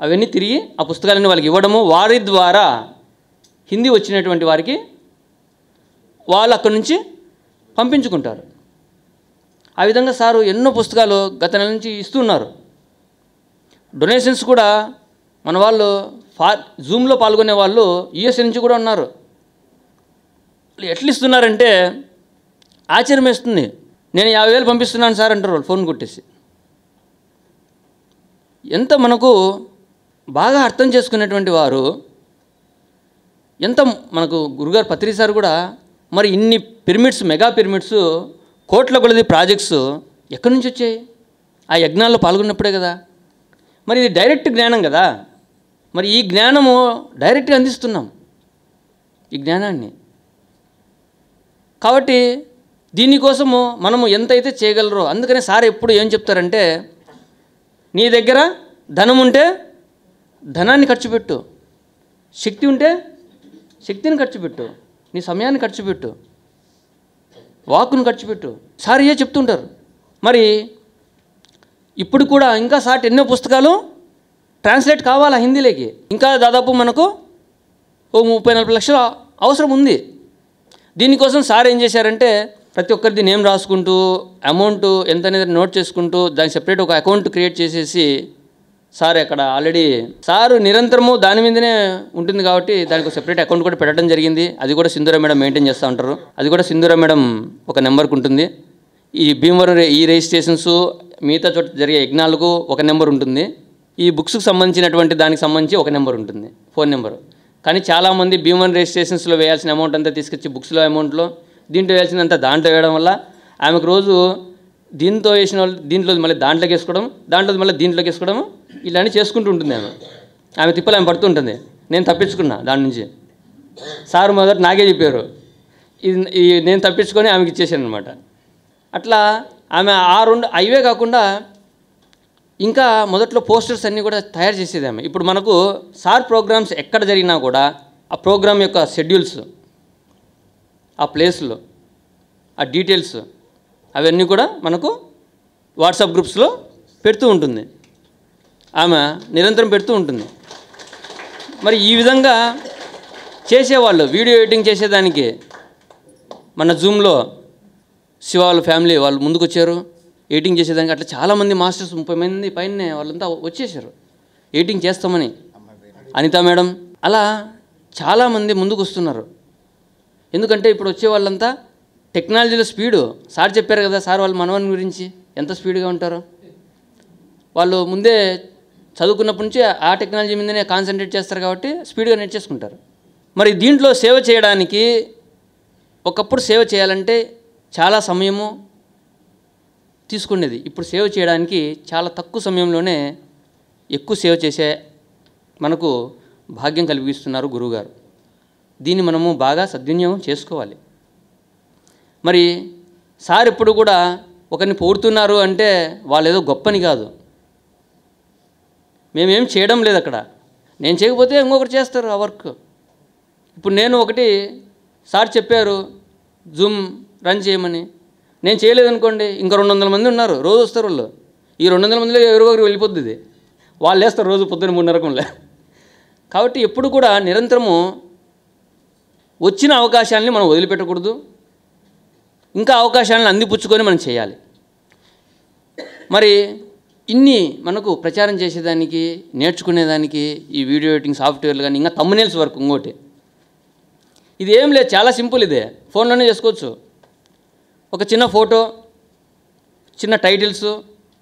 అవన్నీ తిరిగి ఆ పుస్తకాలన్నీ వాళ్ళకి ఇవ్వడము వారి ద్వారా హిందీ వచ్చినటువంటి వారికి వాళ్ళు అక్కడి నుంచి పంపించుకుంటారు. ఆ విధంగా సారు ఎన్నో పుస్తకాలు గత నెల నుంచి ఇస్తున్నారు డొనేషన్స్ కూడా మన వాళ్ళు ఫా జూమ్లో పాల్గొనే వాళ్ళు యుఎస్ఏ నుంచి కూడా ఉన్నారు. ఎట్లు ఇస్తున్నారంటే ఆశ్చర్యం వేస్తుంది. నేను యాభై వేలు పంపిస్తున్నాను సార్ అంటారు వాళ్ళు ఫోన్ కొట్టేసి. ఎంత మనకు బాగా అర్థం చేసుకునేటువంటి వారు ఎంత మనకు గురుగారు పత్రి సార్ కూడా మరి ఇన్ని పిరమిడ్స్ మెగా పిరమిడ్స్ కోట్ల కొలది ప్రాజెక్ట్స్ ఎక్కడి నుంచి వచ్చాయి? ఆ యజ్ఞాల్లో పాల్గొన్నప్పుడే కదా. మరి ఇది డైరెక్ట్ జ్ఞానం కదా. మరి ఈ జ్ఞానము డైరెక్ట్గా అందిస్తున్నాం. ఈ జ్ఞానాన్ని. కాబట్టి దీనికోసము మనము ఎంతైతే చేయగలరో అందుకనే సార్ ఎప్పుడు ఏం చెప్తారంటే నీ దగ్గర ధనం ఉంటే ధనాన్ని ఖర్చు పెట్టు. శక్తి ఉంటే శక్తిని ఖర్చు పెట్టు. నీ సమయాన్ని ఖర్చు పెట్టు. వాక్ను ఖర్చుపెట్టు సారీయే చెప్తుంటారు. మరి ఇప్పుడు కూడా ఇంకా సాటి ఎన్నో పుస్తకాలు ట్రాన్స్లేట్ కావాలా హిందీలోకి? ఇంకా దాదాపు మనకు ఓ ముప్పై నలభై లక్షల అవసరం ఉంది. దీనికోసం సార్ ఏం చేశారంటే ప్రతి ఒక్కరిది నేమ్ రాసుకుంటూ అమౌంట్ ఎంత అనేది నోట్ చేసుకుంటూ దానికి సెపరేట్ ఒక అకౌంట్ క్రియేట్ చేసేసి సార్ అక్కడ ఆల్రెడీ సారు నిరంతరము దాని మీదనే ఉంటుంది కాబట్టి దానికి సెపరేట్ అకౌంట్ కూడా పెట్టడం జరిగింది. అది కూడా సింధూరా మేడం మెయింటైన్ చేస్తూ ఉంటారు. అది కూడా సింధూరా మేడం ఒక నెంబర్కి ఉంటుంది. ఈ భీమవరం ఈ రిజిస్ట్రేషన్స్ మిగతా చోట జరిగే యజ్ఞాలకు ఒక నెంబర్ ఉంటుంది. ఈ బుక్స్కి సంబంధించినటువంటి దానికి సంబంధించి ఒక నెంబర్ ఉంటుంది. ఫోన్ నెంబరు కానీ చాలామంది భీమవరం రిజిస్ట్రేషన్స్లో వేయాల్సిన అమౌంట్ అంతా తీసుకొచ్చి బుక్స్లో అమౌంట్లో దీంట్లో వేయాల్సినంత దాంట్లో వేయడం వల్ల ఆమెకు రోజు దీంతో వేసిన వాళ్ళు దీంట్లో మళ్ళీ దాంట్లోకి వేసుకోవడం దాంట్లో మళ్ళీ దీంట్లోకి వేసుకోవడం ఇలానే చేసుకుంటూ ఉంటుంది ఆమె. ఆమె తిప్పలు ఆమె పడుతుంటుంది. నేను తప్పించుకున్నా దాని నుంచి. సార్ మొదట నాకే చెప్పారు. ఇది నేను తప్పించుకొని ఆమెకి ఇచ్చేసాను అనమాట అట్లా ఆమె ఆ రెండు అవే కాకుండా ఇంకా మొదట్లో పోస్టర్స్ అన్నీ కూడా తయారు చేసేది ఆమె. ఇప్పుడు మనకు సార్ ప్రోగ్రామ్స్ ఎక్కడ జరిగినా కూడా ఆ ప్రోగ్రామ్ యొక్క షెడ్యూల్స్ ఆ ప్లేస్లో ఆ డీటెయిల్స్ అవన్నీ కూడా మనకు వాట్సాప్ గ్రూప్స్లో పెడుతూ ఉంటుంది. ఆమె నిరంతరం పెడుతూ ఉంటుంది. మరి ఈ విధంగా చేసేవాళ్ళు వీడియో ఎడిటింగ్ చేసేదానికి మన జూమ్లో శివ వాళ్ళ ఫ్యామిలీ వాళ్ళు ముందుకు వచ్చారు ఎడిటింగ్ చేసేదానికి అట్లా చాలామంది మాస్టర్స్ ముప్పై మంది పైన వాళ్ళంతా వచ్చేసారు. ఎడిటింగ్ చేస్తామని. అనిత మేడం అలా చాలామంది ముందుకు వస్తున్నారు ఎందుకంటే ఇప్పుడు వచ్చే వాళ్ళంతా టెక్నాలజీలో స్పీడు. సార్ చెప్పారు కదా సార్ వాళ్ళ మనవని గురించి ఎంత స్పీడ్గా ఉంటారో. వాళ్ళు ముందే చదువుకున్నప్పటి నుంచి ఆ టెక్నాలజీ మీదనే కాన్సన్ట్రేట్ చేస్తారు కాబట్టి స్పీడ్గా నేర్చేసుకుంటారు. మరి దీంట్లో సేవ చేయడానికి ఒకప్పుడు సేవ చేయాలంటే చాలా సమయము తీసుకునేది ఇప్పుడు సేవ చేయడానికి చాలా తక్కువ సమయంలోనే ఎక్కువ సేవ చేసే మనకు భాగ్యం కలిగిస్తున్నారు గురువుగారు. దీన్ని మనము బాగా సద్వినియోగం చేసుకోవాలి. మరి సార్ ఇప్పుడు కూడా ఒకరిని పొగుడుతున్నారు అంటే వాళ్ళు ఏదో గొప్పని కాదు. మేమేం చేయడం లేదు అక్కడ. నేను చేయకపోతే ఇంకొకరు చేస్తారు ఆ వర్క్. ఇప్పుడు నేను ఒకటి సార్ చెప్పారు జూమ్ రన్ చేయమని. నేను చేయలేదనుకోండి ఇంకా రెండు వందల మంది ఉన్నారు రోజు వస్తారు వాళ్ళు. ఈ రెండు వందల మందిలో ఎవరో ఒకరు వెళ్ళిపోద్ది వాళ్ళు వేస్తారు రోజు పొద్దున్న మూడున్నరకంలో కాబట్టి ఎప్పుడు కూడా నిరంతరము వచ్చిన అవకాశాలని మనం వదిలిపెట్టకూడదు. ఇంకా అవకాశాలను అందిపుచ్చుకొని మనం చేయాలి. మరి ఇన్ని మనకు ప్రచారం చేసేదానికి నేర్చుకునేదానికి ఈ వీడియో ఎడిటింగ్ సాఫ్ట్వేర్లు కానీ ఇంకా తమ్మునేల్స్ వరకు ఇంకోటి. ఇది ఏం లేదు చాలా సింపుల్ ఇదే. ఫోన్లోనే చేసుకోవచ్చు. ఒక చిన్న ఫోటో చిన్న టైటిల్స్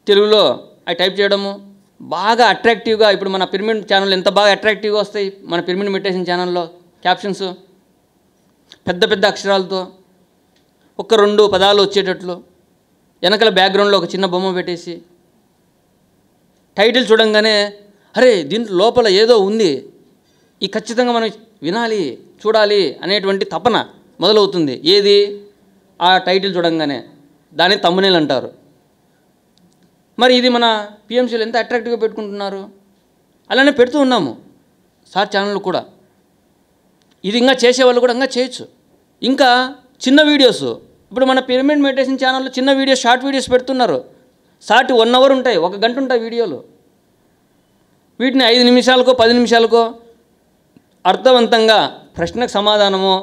తెలుగులో అవి టైప్ చేయడము బాగా అట్రాక్టివ్గా ఇప్పుడు మన పిరమిడ్ ఛానల్ ఎంత బాగా అట్రాక్టివ్గా వస్తాయి మన పిరమిడ్ మెడిటేషన్ ఛానల్లో క్యాప్షన్స్ పెద్ద పెద్ద అక్షరాలతో ఒక రెండు పదాలు వచ్చేటట్లు వెనకల బ్యాక్గ్రౌండ్లో ఒక చిన్న బొమ్మ పెట్టేసి టైటిల్ చూడంగానే అరే దీంట్లో లోపల ఏదో ఉంది. ఈ ఖచ్చితంగా మనం వినాలి చూడాలి అనేటువంటి తపన మొదలవుతుంది. ఏది? ఆ టైటిల్ చూడంగానే దాన్ని తమ్మునేలు అంటారు. మరి ఇది మన పిఎంసీలు ఎంత అట్రాక్టివ్గా పెట్టుకుంటున్నారు? అలానే పెడుతూ ఉన్నాము. సార్ ఛానల్ కూడా. ఇది ఇంకా చేసేవాళ్ళు కూడా ఇంకా చేయొచ్చు. ఇంకా చిన్న వీడియోస్. ఇప్పుడు మన పిరమిడ్ మెడిటేషన్ ఛానల్లో చిన్న వీడియోస్ షార్ట్ వీడియోస్ పెడుతున్నారు. షార్ట్ వన్ అవర్ ఉంటాయి ఒక గంట ఉంటాయి వీడియోలు. వీటిని ఐదు నిమిషాలకో పది నిమిషాలకో అర్థవంతంగా ప్రశ్నకు సమాధానమో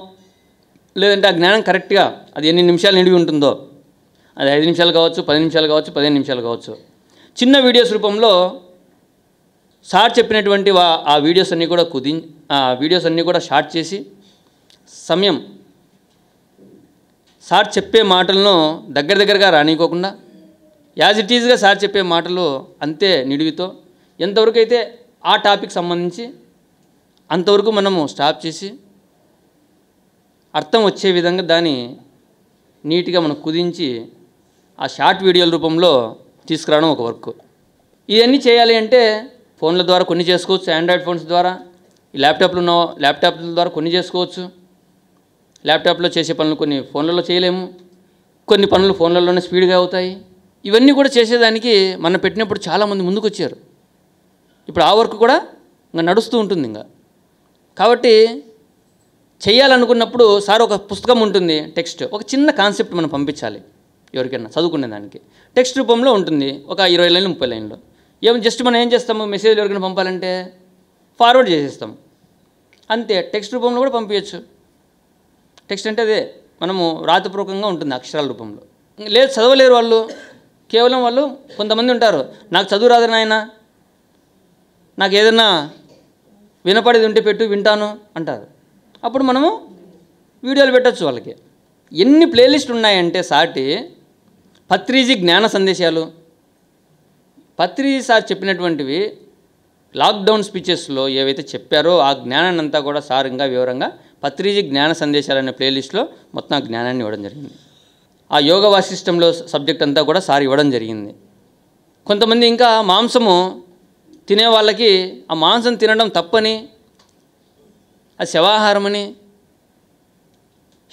లేదంటే ఆ జ్ఞానం కరెక్ట్గా అది ఎన్ని నిమిషాలు నిడివి ఉంటుందో. అది ఐదు నిమిషాలు కావచ్చు పది నిమిషాలు కావచ్చు పదిహేను నిమిషాలు కావచ్చు. చిన్న వీడియోస్ రూపంలో సార్ చెప్పినటువంటి ఆ వీడియోస్ అన్నీ కూడా కుది ఆ వీడియోస్ అన్నీ కూడా షార్ట్ చేసి సమయం. సార్ చెప్పే మాటలను దగ్గర దగ్గరగా రానికోకుండా యాజ్ ఇట్ ఈజ్గా సార్ చెప్పే మాటలు అంతే నిడివితో ఎంతవరకు అయితే ఆ టాపిక్ సంబంధించి అంతవరకు మనము స్టాప్ చేసి అర్థం వచ్చే విధంగా దాన్ని నీట్గా మనం కుదించి ఆ షార్ట్ వీడియోల రూపంలో తీసుకురావడం ఒక వర్క్. ఇవన్నీ చేయాలి అంటే ఫోన్ల ద్వారా కొన్ని చేసుకోవచ్చు ఆండ్రాయిడ్ ఫోన్స్ ద్వారా ఈ ల్యాప్టాప్లు ఉన్న ల్యాప్టాప్ల ద్వారా కొన్ని చేసుకోవచ్చు. ల్యాప్టాప్లో చేసే పనులు కొన్ని ఫోన్లలో చేయలేము. కొన్ని పనులు ఫోన్లలోనే స్పీడ్గా అవుతాయి. ఇవన్నీ కూడా చేసేదానికి మనం పెట్టినప్పుడు చాలామంది ముందుకు వచ్చారు ఇప్పుడు ఆ వర్క్ కూడా ఇంకా నడుస్తూ ఉంటుంది ఇంకా. కాబట్టి చేయాలనుకున్నప్పుడు సార్ ఒక పుస్తకం ఉంటుంది టెక్స్ట్. ఒక చిన్న కాన్సెప్ట్ మనం పంపించాలి ఎవరికైనా చదువుకునే దానికి. టెక్స్ట్ రూపంలో ఉంటుంది ఒక ఇరవై లైన్లు ముప్పై లైన్లు. ఏం జస్ట్ మనం ఏం చేస్తాము? మెసేజ్ ఎవరికైనా పంపాలంటే ఫార్వర్డ్ చేసేస్తాం. అంతే టెక్స్ట్ రూపంలో కూడా పంపించచ్చు టెక్స్ట్ అంటే అదే మనము రాతపూర్వకంగా ఉంటుంది అక్షరాల రూపంలో. లేదు చదవలేరు వాళ్ళు. కేవలం వాళ్ళు కొంతమంది ఉంటారు. నాకు చదువు రాదు నాయన. నాకు ఏదైనా వినపడేది ఉంటే పెట్టు వింటాను అంటారు. అప్పుడు మనము వీడియోలు పెట్టచ్చు వాళ్ళకి. ఎన్ని ప్లేలిస్ట్ ఉన్నాయంటే సాటి పత్రిజీ జ్ఞాన సందేశాలు పత్రిజీ సార్ చెప్పినటువంటివి లాక్డౌన్ స్పీచెస్లో ఏవైతే చెప్పారో ఆ జ్ఞానాన్ని అంతా కూడా సార్ ఇంకా వివరంగా పత్రిజీ జ్ఞాన సందేశాలు అనే ప్లేలిస్ట్లో మొత్తం ఆ జ్ఞానాన్ని ఇవ్వడం జరిగింది. ఆ యోగ వాసిష్టంలో సబ్జెక్ట్ అంతా కూడా సార్ ఇవ్వడం జరిగింది. కొంతమంది ఇంకా మాంసము తినే వాళ్ళకి ఆ మాంసం తినడం తప్పని అది శవాహారమని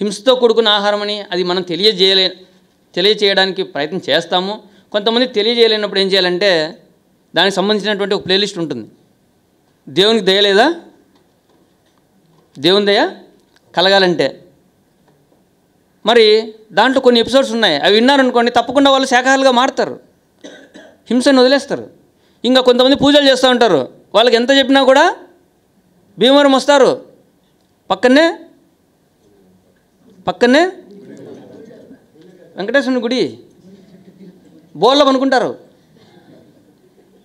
హింసతో కూడుకున్న ఆహారమని అది మనం తెలియజేయలే తెలియజేయడానికి ప్రయత్నం చేస్తాము. కొంతమంది తెలియజేయలేనప్పుడు ఏం చేయాలంటే దానికి సంబంధించినటువంటి ఒక ప్లేలిస్ట్ ఉంటుంది. దేవునికి దయ లేదా? దేవుని దయ కలగాలంటే. మరి దాంట్లో కొన్ని ఎపిసోడ్స్ ఉన్నాయి. అవి విన్నారనుకోండి తప్పకుండా వాళ్ళు శాఖాహారులుగా మారుతారు. హింసను వదిలేస్తారు. ఇంకా కొంతమంది పూజలు చేస్తూ ఉంటారు. వాళ్ళకి ఎంత చెప్పినా కూడా భీమవరం వస్తారు. పక్కనే పక్కనే వెంకటేశ్వరుని గుడి. బోళ్ళం అనుకుంటారు.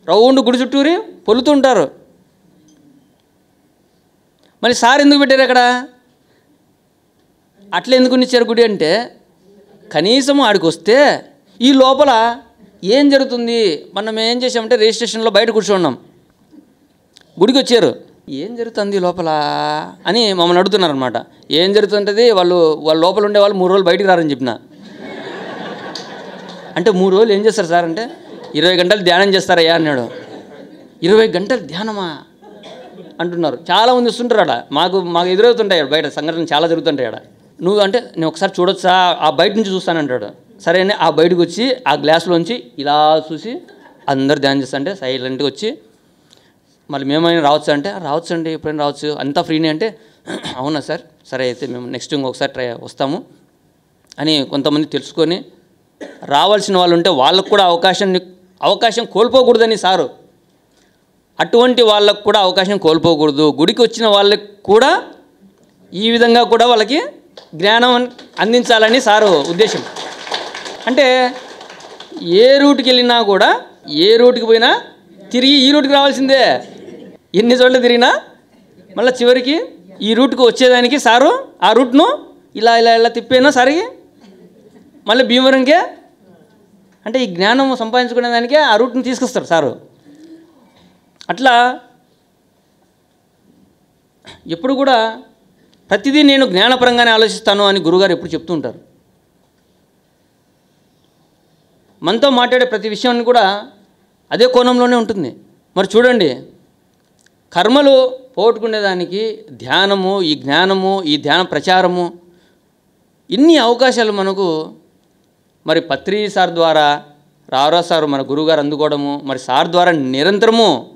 రౌండ్ గుడి చుట్టూరి పొలుతూ ఉంటారు. మరి సార్ ఎందుకు పెట్టారు అక్కడ? అట్లా ఎందుకు ఇచ్చారు గుడి అంటే కనీసం ఆడికి వస్తే ఈ లోపల ఏం జరుగుతుంది? మనం ఏం చేసామంటే రిజిస్ట్రేషన్లో బయట కూర్చున్నాం. గుడికి వచ్చారు ఏం జరుగుతుంది లోపల? అని మమ్మల్ని అడుగుతున్నారనమాట ఏం జరుగుతుంటుంది? వాళ్ళు వాళ్ళ లోపల ఉండే వాళ్ళు మూడు రోజులు బయటికి రారని చెప్పిన. అంటే మూడు రోజులు ఏం చేస్తారు సార్ అంటే ఇరవై గంటలు ధ్యానం చేస్తారయ్యా అన్నాడు. ఇరవై గంటలు ధ్యానమా? అంటున్నారు. చాలామంది వస్తుంటారు ఆడ. మాకు మాకు ఎదురవుతుంటాయి బయట. సంఘటనలు చాలా జరుగుతుంటాయి ఆడ. నువ్వు అంటే నేను ఒకసారి చూడొచ్చా? ఆ బయట నుంచి చూస్తానంటాడు. సరే అని ఆ బయటకు వచ్చి ఆ గ్లాసులోంచి ఇలా చూసి అందరు ధ్యానం చేస్తా అంటే సైలెంట్గా వచ్చి మళ్ళీ మేమైనా రావచ్చు అంటే రావచ్చు అండి ఎప్పుడైనా రావచ్చు. అంతా ఫ్రీనే అంటే <clears throat> అవునా సార్? సరే అయితే మేము నెక్స్ట్ ఇంకొకసారి ట్రై వస్తాము అని కొంతమంది తెలుసుకొని రావాల్సిన వాళ్ళు ఉంటే వాళ్ళకు కూడా అవకాశాన్ని అవకాశం కోల్పోకూడదని సారు. అటువంటి వాళ్ళకు కూడా అవకాశం కోల్పోకూడదు. గుడికి వచ్చిన వాళ్ళకి కూడా ఈ విధంగా కూడా వాళ్ళకి జ్ఞానం అందించాలని సారు ఉద్దేశం. అంటే ఏ రూట్కి వెళ్ళినా కూడా ఏ రూట్కి పోయినా తిరిగి ఈ రూట్కి రావాల్సిందే. ఎన్ని చోట్ల తిరిగినా మళ్ళీ చివరికి ఈ రూట్కి వచ్చేదానికి సారు ఆ రూట్ను ఇలా ఇలా ఇలా తిప్పేనా సరిగి మళ్ళీ భీమవరంకే? అంటే ఈ జ్ఞానం సంపాదించుకునే దానికే ఆ రూట్ని తీసుకొస్తారు సారు. అట్లా ఎప్పుడు కూడా ప్రతిదీ నేను జ్ఞానపరంగానే ఆలోచిస్తాను అని గురుగారు ఎప్పుడు చెప్తూ ఉంటారు. మనతో మాట్లాడే ప్రతి విషయాన్ని కూడా అదే కోణంలోనే ఉంటుంది. మరి చూడండి కర్మలు పోగొట్టుకునేదానికి ధ్యానము ఈ జ్ఞానము ఈ ధ్యాన ప్రచారము ఇన్ని అవకాశాలు మనకు మరి పత్రి సార్ ద్వారా రారా సార్ మన గురువుగారు అందుకోవడము మరి సార్ ద్వారా నిరంతరము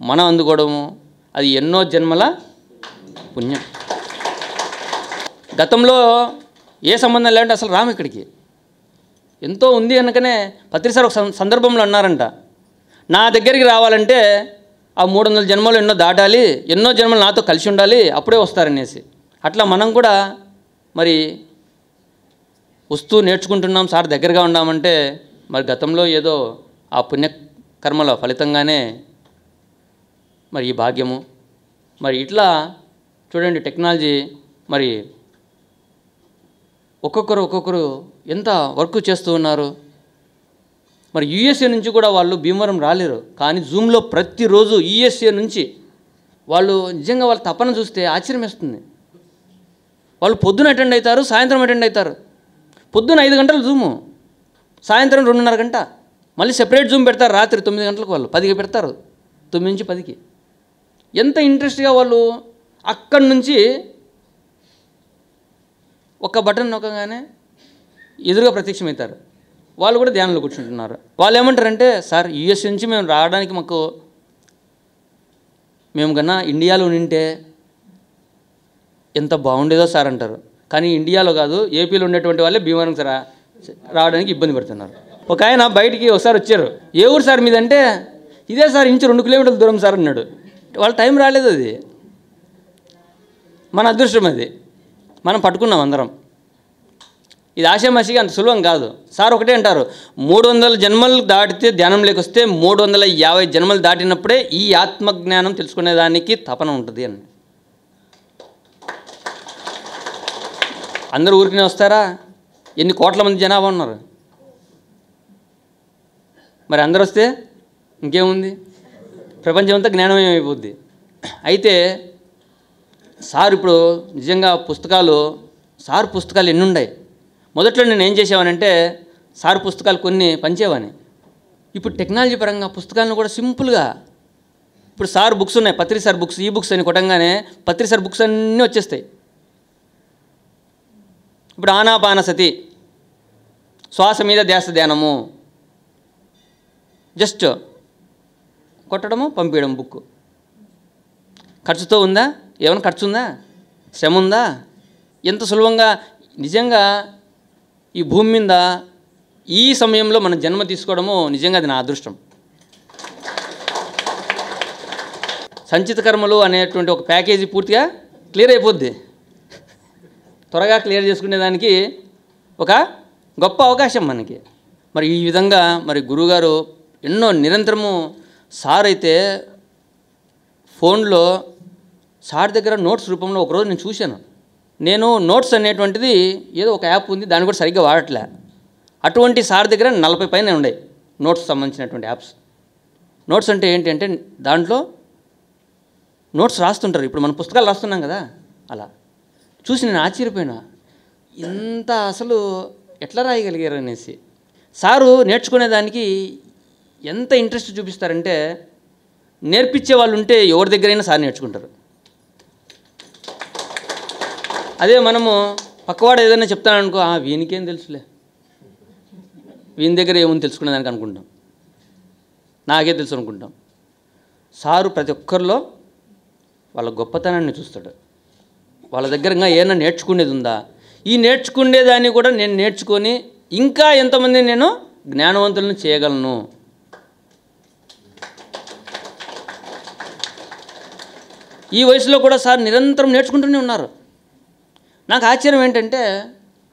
మనం అందుకోవడము అది ఎన్నో జన్మల పుణ్యం. గతంలో ఏ సంబంధం లేదంటే అసలు రాము ఇక్కడికి. ఎంతో ఉంది అనకనే పత్రిసార్ ఒక సందర్భంలో అన్నారంట. నా దగ్గరికి రావాలంటే ఆ మూడు వందల జన్మలు ఎన్నో దాటాలి ఎన్నో జన్మలు నాతో కలిసి ఉండాలి అప్పుడే వస్తారనేసి. అట్లా మనం కూడా మరి వస్తూ నేర్చుకుంటున్నాం సార్ దగ్గరగా ఉన్నామంటే మరి గతంలో ఏదో ఆ పుణ్యకర్మల ఫలితంగానే మరి ఈ భాగ్యము. మరి ఇట్లా చూడండి టెక్నాలజీ మరి ఒక్కొక్కరు ఒక్కొక్కరు ఎంత వర్క్ చేస్తూ ఉన్నారు? మరి యూఎస్ఏ నుంచి కూడా వాళ్ళు భీమవరం రాలేరు. కానీ జూమ్లో ప్రతిరోజు యూఎస్ఏ నుంచి వాళ్ళు నిజంగా వాళ్ళ తపన చూస్తే ఆశ్చర్యం వేస్తుంది. వాళ్ళు పొద్దున అటెండ్ అవుతారు సాయంత్రం అటెండ్ అవుతారు. పొద్దున ఐదు గంటలు జూము. సాయంత్రం రెండున్నర గంట. మళ్ళీ సెపరేట్ జూమ్ పెడతారు రాత్రి తొమ్మిది గంటలకు వాళ్ళు. పదికి పెడతారు. తొమ్మిది నుంచి పదికి. ఎంత ఇంట్రెస్ట్గా వాళ్ళు అక్కడి నుంచి ఒక బటన్ నొక్కగానే ఎదురుగా ప్రత్యక్షమవుతారు. వాళ్ళు కూడా ధ్యానంలో కూర్చుంటున్నారు. వాళ్ళు ఏమంటారంటే సార్ యుఎస్ నుంచి మేము రావడానికి మాకు మేము కన్నా ఇండియాలో ఉంటే ఎంత బాగుండేదో సార్ అంటారు. కానీ ఇండియాలో కాదు ఏపీలో ఉండేటువంటి వాళ్ళే భీమవరం రా రావడానికి ఇబ్బంది పడుతున్నారు. ఒక ఆయన బయటికి ఒకసారి వచ్చారు. ఏ ఊరు సార్ మీదంటే? ఇదే సార్ ఇంచు రెండు కిలోమీటర్ల దూరం సార్ అన్నాడు. వాళ్ళ టైం రాలేదు అది. మన అదృష్టం అది. మనం పట్టుకున్నాం అందరం. ఇది ఆశామాషిగా అంత సులభం కాదు. సార్ ఒకటే అంటారు మూడు వందల జన్మలు దాటితే ధ్యానం లేకొస్తే మూడు వందల యాభై జన్మలు దాటినప్పుడే ఈ ఆత్మజ్ఞానం తెలుసుకునేదానికి తపన ఉంటుంది అని. అందరూ ఊరికినే వస్తారా? ఎన్ని కోట్ల మంది జనాభా ఉన్నారు? మరి అందరు వస్తే ఇంకేముంది? ప్రపంచం అంతా జ్ఞానమయం అయిపోద్ది. అయితే సార్ ఇప్పుడు నిజంగా పుస్తకాలు సార్ పుస్తకాలు ఎన్ని మొదట్లో నేను ఏం చేసేవానంటే సార్ పుస్తకాలు కొన్ని పంచేవాని ఇప్పుడు టెక్నాలజీ పరంగా పుస్తకాలను కూడా సింపుల్గా ఇప్పుడు సార్ బుక్స్ ఉన్నాయి పత్రి సార్ బుక్స్ ఈ బుక్స్ అని కొట్టంగానే పత్రి సార్ బుక్స్ అన్నీ వచ్చేస్తాయి. ఇప్పుడు ఆనాపానసతి శ్వాస మీద ధ్యాస ధ్యానము జస్ట్ కొట్టడము పంపించడం బుక్. ఖర్చుతో ఉందా? ఏమైనా ఖర్చు ఉందా శ్రమ ఉందా? ఎంత సులభంగా నిజంగా ఈ భూమి మీద ఈ సమయంలో మనం జన్మ తీసుకోవడము నిజంగా అది నా అదృష్టం. సంచిత కర్మలు అనేటువంటి ఒక ప్యాకేజీ పూర్తిగా క్లియర్ అయిపోద్ది. త్వరగా క్లియర్ చేసుకునేదానికి ఒక గొప్ప అవకాశం మనకి. మరి ఈ విధంగా మరి గురువుగారు ఎన్నో నిరంతరము సార్ అయితే ఫోన్లో సార్ దగ్గర నోట్స్ రూపంలో ఒకరోజు నేను చూశాను. నేను నోట్స్ అనేటువంటిది ఏదో ఒక యాప్ ఉంది దాన్ని కూడా సరిగ్గా వాడట్లే. అటువంటి సార్ దగ్గర నలభై పైన ఉన్నాయి నోట్స్ సంబంధించినటువంటి యాప్స్. నోట్స్ అంటే ఏంటి అంటే దాంట్లో నోట్స్ రాస్తుంటారు. ఇప్పుడు మన పుస్తకాలు రాస్తున్నాం కదా అలా. చూసి నేను ఆశ్చర్యపోయినా. ఎంత అసలు ఎట్లా రాయగలిగారు అనేసి. సారు నేర్చుకునేదానికి ఎంత ఇంట్రెస్ట్ చూపిస్తారంటే నేర్పించే వాళ్ళు ఉంటే ఎవరి దగ్గరైనా సార్ నేర్చుకుంటారు. అదే మనము పక్కవాడు ఏదైనా చెప్తాననుకో "ఆ, వీనికేం తెలుసులే. వీని దగ్గర ఏముంది తెలుసుకునేదానికి అనుకుంటాం. నాకే తెలుసు అనుకుంటాం. సారు ప్రతి ఒక్కరిలో వాళ్ళ గొప్పతనాన్ని చూస్తాడు. వాళ్ళ దగ్గర ఇంకా ఏమైనా నేర్చుకునేది ఉందా? ఈ నేర్చుకునేదాన్ని కూడా నేను నేర్చుకొని ఇంకా ఎంతమంది నేను జ్ఞానవంతులను చేయగలను? ఈ వయసులో కూడా సార్ నిరంతరం నేర్చుకుంటూనే ఉన్నారు. నాకు ఆశ్చర్యం ఏంటంటే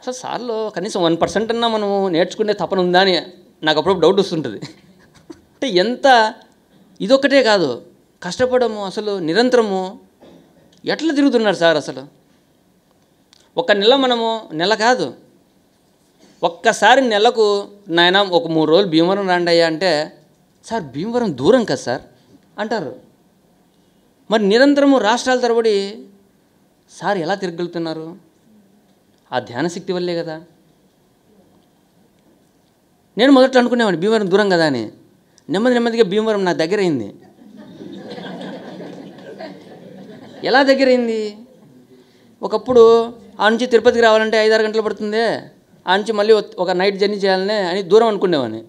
అసలు సార్లో కనీసం వన్ పర్సెంట్ అన్నా మనము నేర్చుకునే తపన ఉందా అని నాకు అప్పుడప్పుడు డౌట్ వస్తుంటుంది. అంటే ఎంత ఇదొక్కటే కాదు కష్టపడము అసలు నిరంతరము ఎట్లా తిరుగుతున్నారు సార్ అసలు? ఒక నెల మనము నెల కాదు. ఒక్కసారి నెలకు నాయన ఒక మూడు రోజులు భీమవరం రాండయ్యా అంటే సార్ భీమవరం దూరం కదా సార్? అంటారు. మరి నిరంతరము రాష్ట్రాల తరబడి సార్ ఎలా తిరగలుగుతున్నారు? ఆ ధ్యాన శక్తి వల్లే కదా. నేను మొదట్లో అనుకునేవాడిని భీమవరం దూరం కదా అని. నెమ్మది నెమ్మదిగా భీమవరం నా దగ్గర అయింది. ఎలా దగ్గరైంది ఒకప్పుడు ఆ నుంచి తిరుపతికి రావాలంటే ఐదారు గంటలు పడుతుంది. ఆ నుంచి మళ్ళీ ఒక నైట్ జర్నీ చేయాలని అని దూరం అనుకునేవాడిని.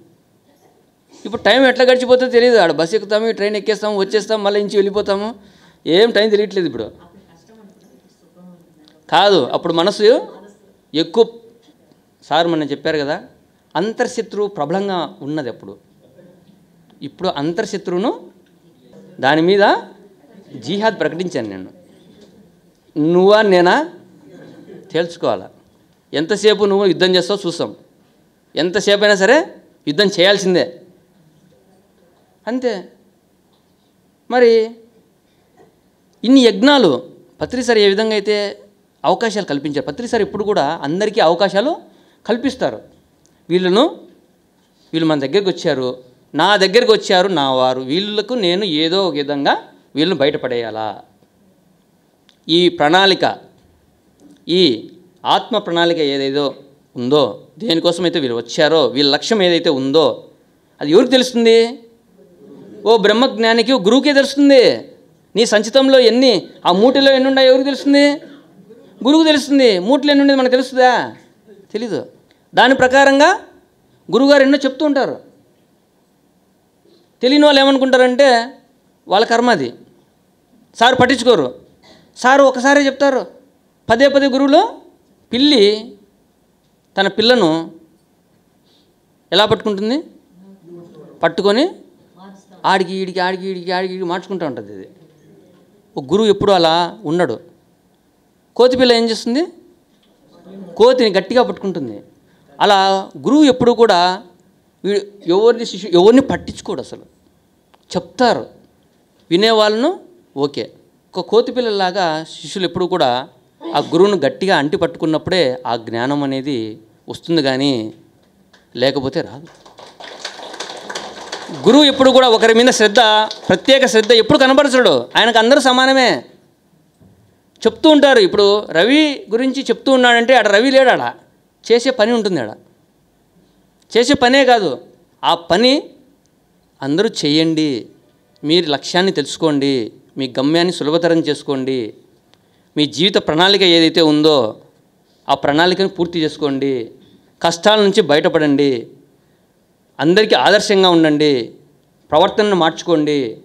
ఇప్పుడు టైం ఎట్లా గడిచిపోతుందో తెలియదు. ఆడ బస్సు ఎక్కుతాము ట్రైన్ ఎక్కేస్తాము వచ్చేస్తాము మళ్ళీ ఇంచి వెళ్ళిపోతాము. ఏం టైం తెలియట్లేదు ఇప్పుడు. కాదు అప్పుడు మనసు ఎక్కువ సార్ మొన్న చెప్పారు కదా అంతర్శత్రువు ప్రబలంగా ఉన్నది అప్పుడు. ఇప్పుడు అంతర్శత్రువును దాని మీద జీహాద్ ప్రకటించాను నేను. నువ్వా నేనా? తేల్చుకోవాలా. ఎంతసేపు నువ్వు యుద్ధం చేస్తావు చూస్తాం. ఎంతసేపు అయినా సరే యుద్ధం చేయాల్సిందే. అంతే. మరి ఇన్ని యజ్ఞాలు పత్రి సరే ఏ విధంగా అయితే అవకాశాలు కల్పించారు. పత్రి సార్ ఇప్పుడు కూడా అందరికీ అవకాశాలు కల్పిస్తారు. వీళ్ళను వీళ్ళు మన దగ్గరికి వచ్చారు నా దగ్గరికి వచ్చారు నా వారు వీళ్ళకు నేను ఏదో ఒక విధంగా వీళ్ళని బయటపడేయాలా? ఈ ప్రణాళిక ఈ ఆత్మ ప్రణాళిక ఏదేదో ఉందో దేనికోసం అయితే వీళ్ళు వచ్చారో వీళ్ళ లక్ష్యం ఏదైతే ఉందో అది ఎవరికి తెలుస్తుంది? ఓ బ్రహ్మజ్ఞానికి గురువుకే తెలుస్తుంది. నీ సంచితంలో ఎన్ని ఆ మూటిలో ఎన్ని ఉన్నాయో ఎవరికి తెలుస్తుంది? గురువు తెలుస్తుంది మూటలు ఎన్ని ఉండేది మనకు తెలుస్తుందా? తెలీదు. దాని ప్రకారంగా గురువుగారు ఎన్నో చెప్తూ ఉంటారు. తెలియని వాళ్ళు ఏమనుకుంటారంటే వాళ్ళ కర్మ అది. సార్ పట్టించుకోరు. సారు ఒకసారి చెప్తారు పదే పదే గురువులు పిల్లి తన పిల్లను ఎలా పట్టుకుంటుంది? పట్టుకొని ఆడికి ఈడికి ఆడికి ఈడికి ఆడికి ఈడికి మార్చుకుంటూ ఉంటుంది ఇది ఒక గురువు ఎప్పుడు అలా ఉండడు. కోతి పిల్ల ఏం చేస్తుంది? కోతిని గట్టిగా పట్టుకుంటుంది. అలా గురువు ఎప్పుడు కూడా ఎవరిని శిష్యు ఎవరిని పట్టించుకోడు అసలు. చెప్తారు. వినేవాళ్ళను ఓకే. ఒక కోతి పిల్లలాగా శిష్యులు ఎప్పుడు కూడా ఆ గురువును గట్టిగా అంటి పట్టుకున్నప్పుడే ఆ జ్ఞానం అనేది వస్తుంది కానీ లేకపోతే రాదు. గురువు ఎప్పుడు కూడా ఒకరి మీద శ్రద్ధ ప్రత్యేక శ్రద్ధ ఎప్పుడు కనపరచడు ఆయనకు అందరూ సమానమే. చెప్తూ ఉంటారు. ఇప్పుడు రవి గురించి చెప్తూ ఉన్నాడంటే ఆడ రవి లేడాడ. చేసే పని ఉంటుంది ఆడ. చేసే పనే కాదు. ఆ పని అందరూ చేయండి. మీరు లక్ష్యాన్ని తెలుసుకోండి. మీ గమ్యాన్ని సులభతరం చేసుకోండి. మీ జీవిత ప్రణాళిక ఏదైతే ఉందో ఆ ప్రణాళికను పూర్తి చేసుకోండి. కష్టాల నుంచి బయటపడండి. అందరికీ ఆదర్శంగా ఉండండి. ప్రవర్తనను మార్చుకోండి.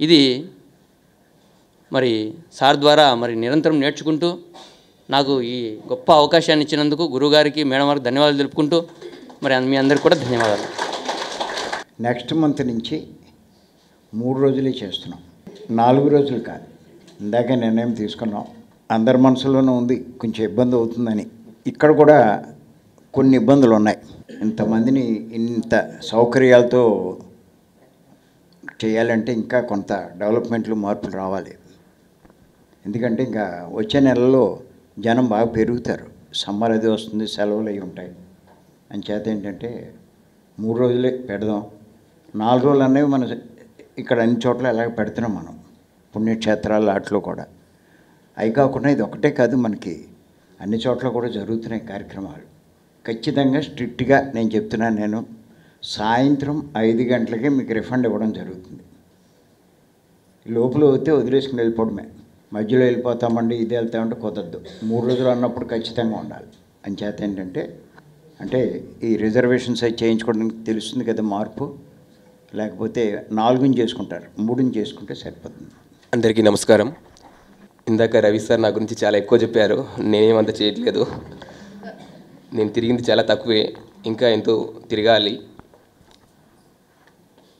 ఇది మరి సార్ ద్వారా మరి నిరంతరం నేర్చుకుంటూ నాకు ఈ గొప్ప అవకాశాన్ని ఇచ్చినందుకు గురుగారికి మేడం వారికి ధన్యవాదాలు తెలుపుకుంటూ మరి మీ అందరికీ కూడా ధన్యవాదాలు. నెక్స్ట్ మంత్ నుంచి మూడు రోజులే చేస్తున్నాం. నాలుగు రోజులు కాదు. ఇందాక నిర్ణయం తీసుకున్నాం. అందరి మనసులోనూ ఉంది కొంచెం ఇబ్బంది అవుతుందని. ఇక్కడ కూడా కొన్ని ఇబ్బందులు ఉన్నాయి. ఇంతమందిని ఇంత సౌకర్యాలతో చేయాలంటే ఇంకా కొంత డెవలప్మెంట్లు మార్పులు రావాలి. ఎందుకంటే ఇంకా వచ్చే నెలలో జనం బాగా పెరుగుతారు. సమ్మర్ అది వస్తుంది సెలవులు అవి ఉంటాయి. అంచేత ఏంటంటే మూడు రోజులే పెడదాం. నాలుగు రోజులు అనేవి మన ఇక్కడ అన్ని చోట్ల ఎలాగ పెడుతున్నాం మనం. పుణ్యక్షేత్రాలు వాటిలో కూడా. అవి కాకుండా ఇది ఒకటే కాదు మనకి అన్ని చోట్ల కూడా జరుగుతున్నాయి కార్యక్రమాలు. ఖచ్చితంగా స్ట్రిక్ట్గా నేను చెప్తున్నాను నేను సాయంత్రం ఐదు గంటలకే మీకు రిఫండ్ ఇవ్వడం జరుగుతుంది. లోపల వస్తే వదిలేసుకుని వెళ్ళిపోవడమే. మధ్యలో వెళ్ళిపోతామండి ఇది వెళ్తామంటే కుదరదు. మూడు రోజులు అన్నప్పుడు ఖచ్చితంగా ఉండాలి. అంచేత ఏంటంటే అంటే ఈ రిజర్వేషన్స్ అవి చేయించుకోవడానికి తెలుస్తుంది కదా మార్పు. లేకపోతే నాలుగుని చేసుకుంటారు. మూడుని చేసుకుంటే సరిపోతుంది. అందరికీ నమస్కారం. ఇందాక రవి సార్ నా గురించి చాలా ఎక్కువ చెప్పారు. నేనేమంత చేయట్లేదు. నేను తిరిగింది చాలా తక్కువే. ఇంకా ఎంతో తిరగాలి.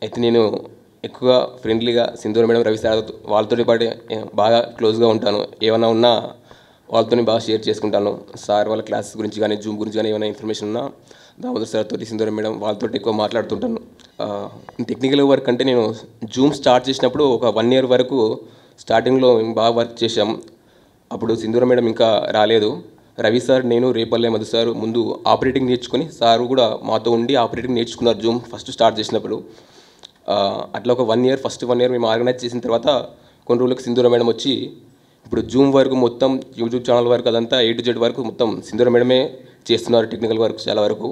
అయితే నేను ఎక్కువగా ఫ్రెండ్లీగా సింధూర మేడం రవి సార్ వాళ్ళతో పాటు బాగా క్లోజ్గా ఉంటాను. ఏమైనా ఉన్నా వాళ్ళతో బాగా షేర్ చేసుకుంటాను. సార్ వాళ్ళ క్లాస్ గురించి కానీ జూమ్ గురించి కానీ ఏమైనా ఇన్ఫర్మేషన్ ఉన్నా దామోదర్ సార్ తోటి సింధూర మేడం వాళ్ళతో ఎక్కువ మాట్లాడుతుంటాను. టెక్నికల్ వర్క్ అంటే నేను జూమ్ స్టార్ట్ చేసినప్పుడు ఒక వన్ ఇయర్ వరకు స్టార్టింగ్లో మేము బాగా వర్క్ చేశాం. అప్పుడు సింధూర మేడం ఇంకా రాలేదు. రవి సార్ నేను రేపల్లె మధు సార్ ముందు ఆపరేటింగ్ నేర్చుకుని సార్ కూడా మాతో ఉండి ఆపరేటింగ్ నేర్చుకున్నారు జూమ్ ఫస్ట్ స్టార్ట్ చేసినప్పుడు. అట్లా ఒక one year first one year మేము ఆర్గనైజ్ చేసిన తర్వాత కొన్ని రోజులకు సింధూర మేడం వచ్చి ఇప్పుడు జూమ్ వరకు మొత్తం యూట్యూబ్ ఛానల్ వరకు అదంతా ఏ టు జెడ్ వరకు మొత్తం సింధూర మేడమే చేస్తున్నారు టెక్నికల్ వర్క్ చాలా వరకు.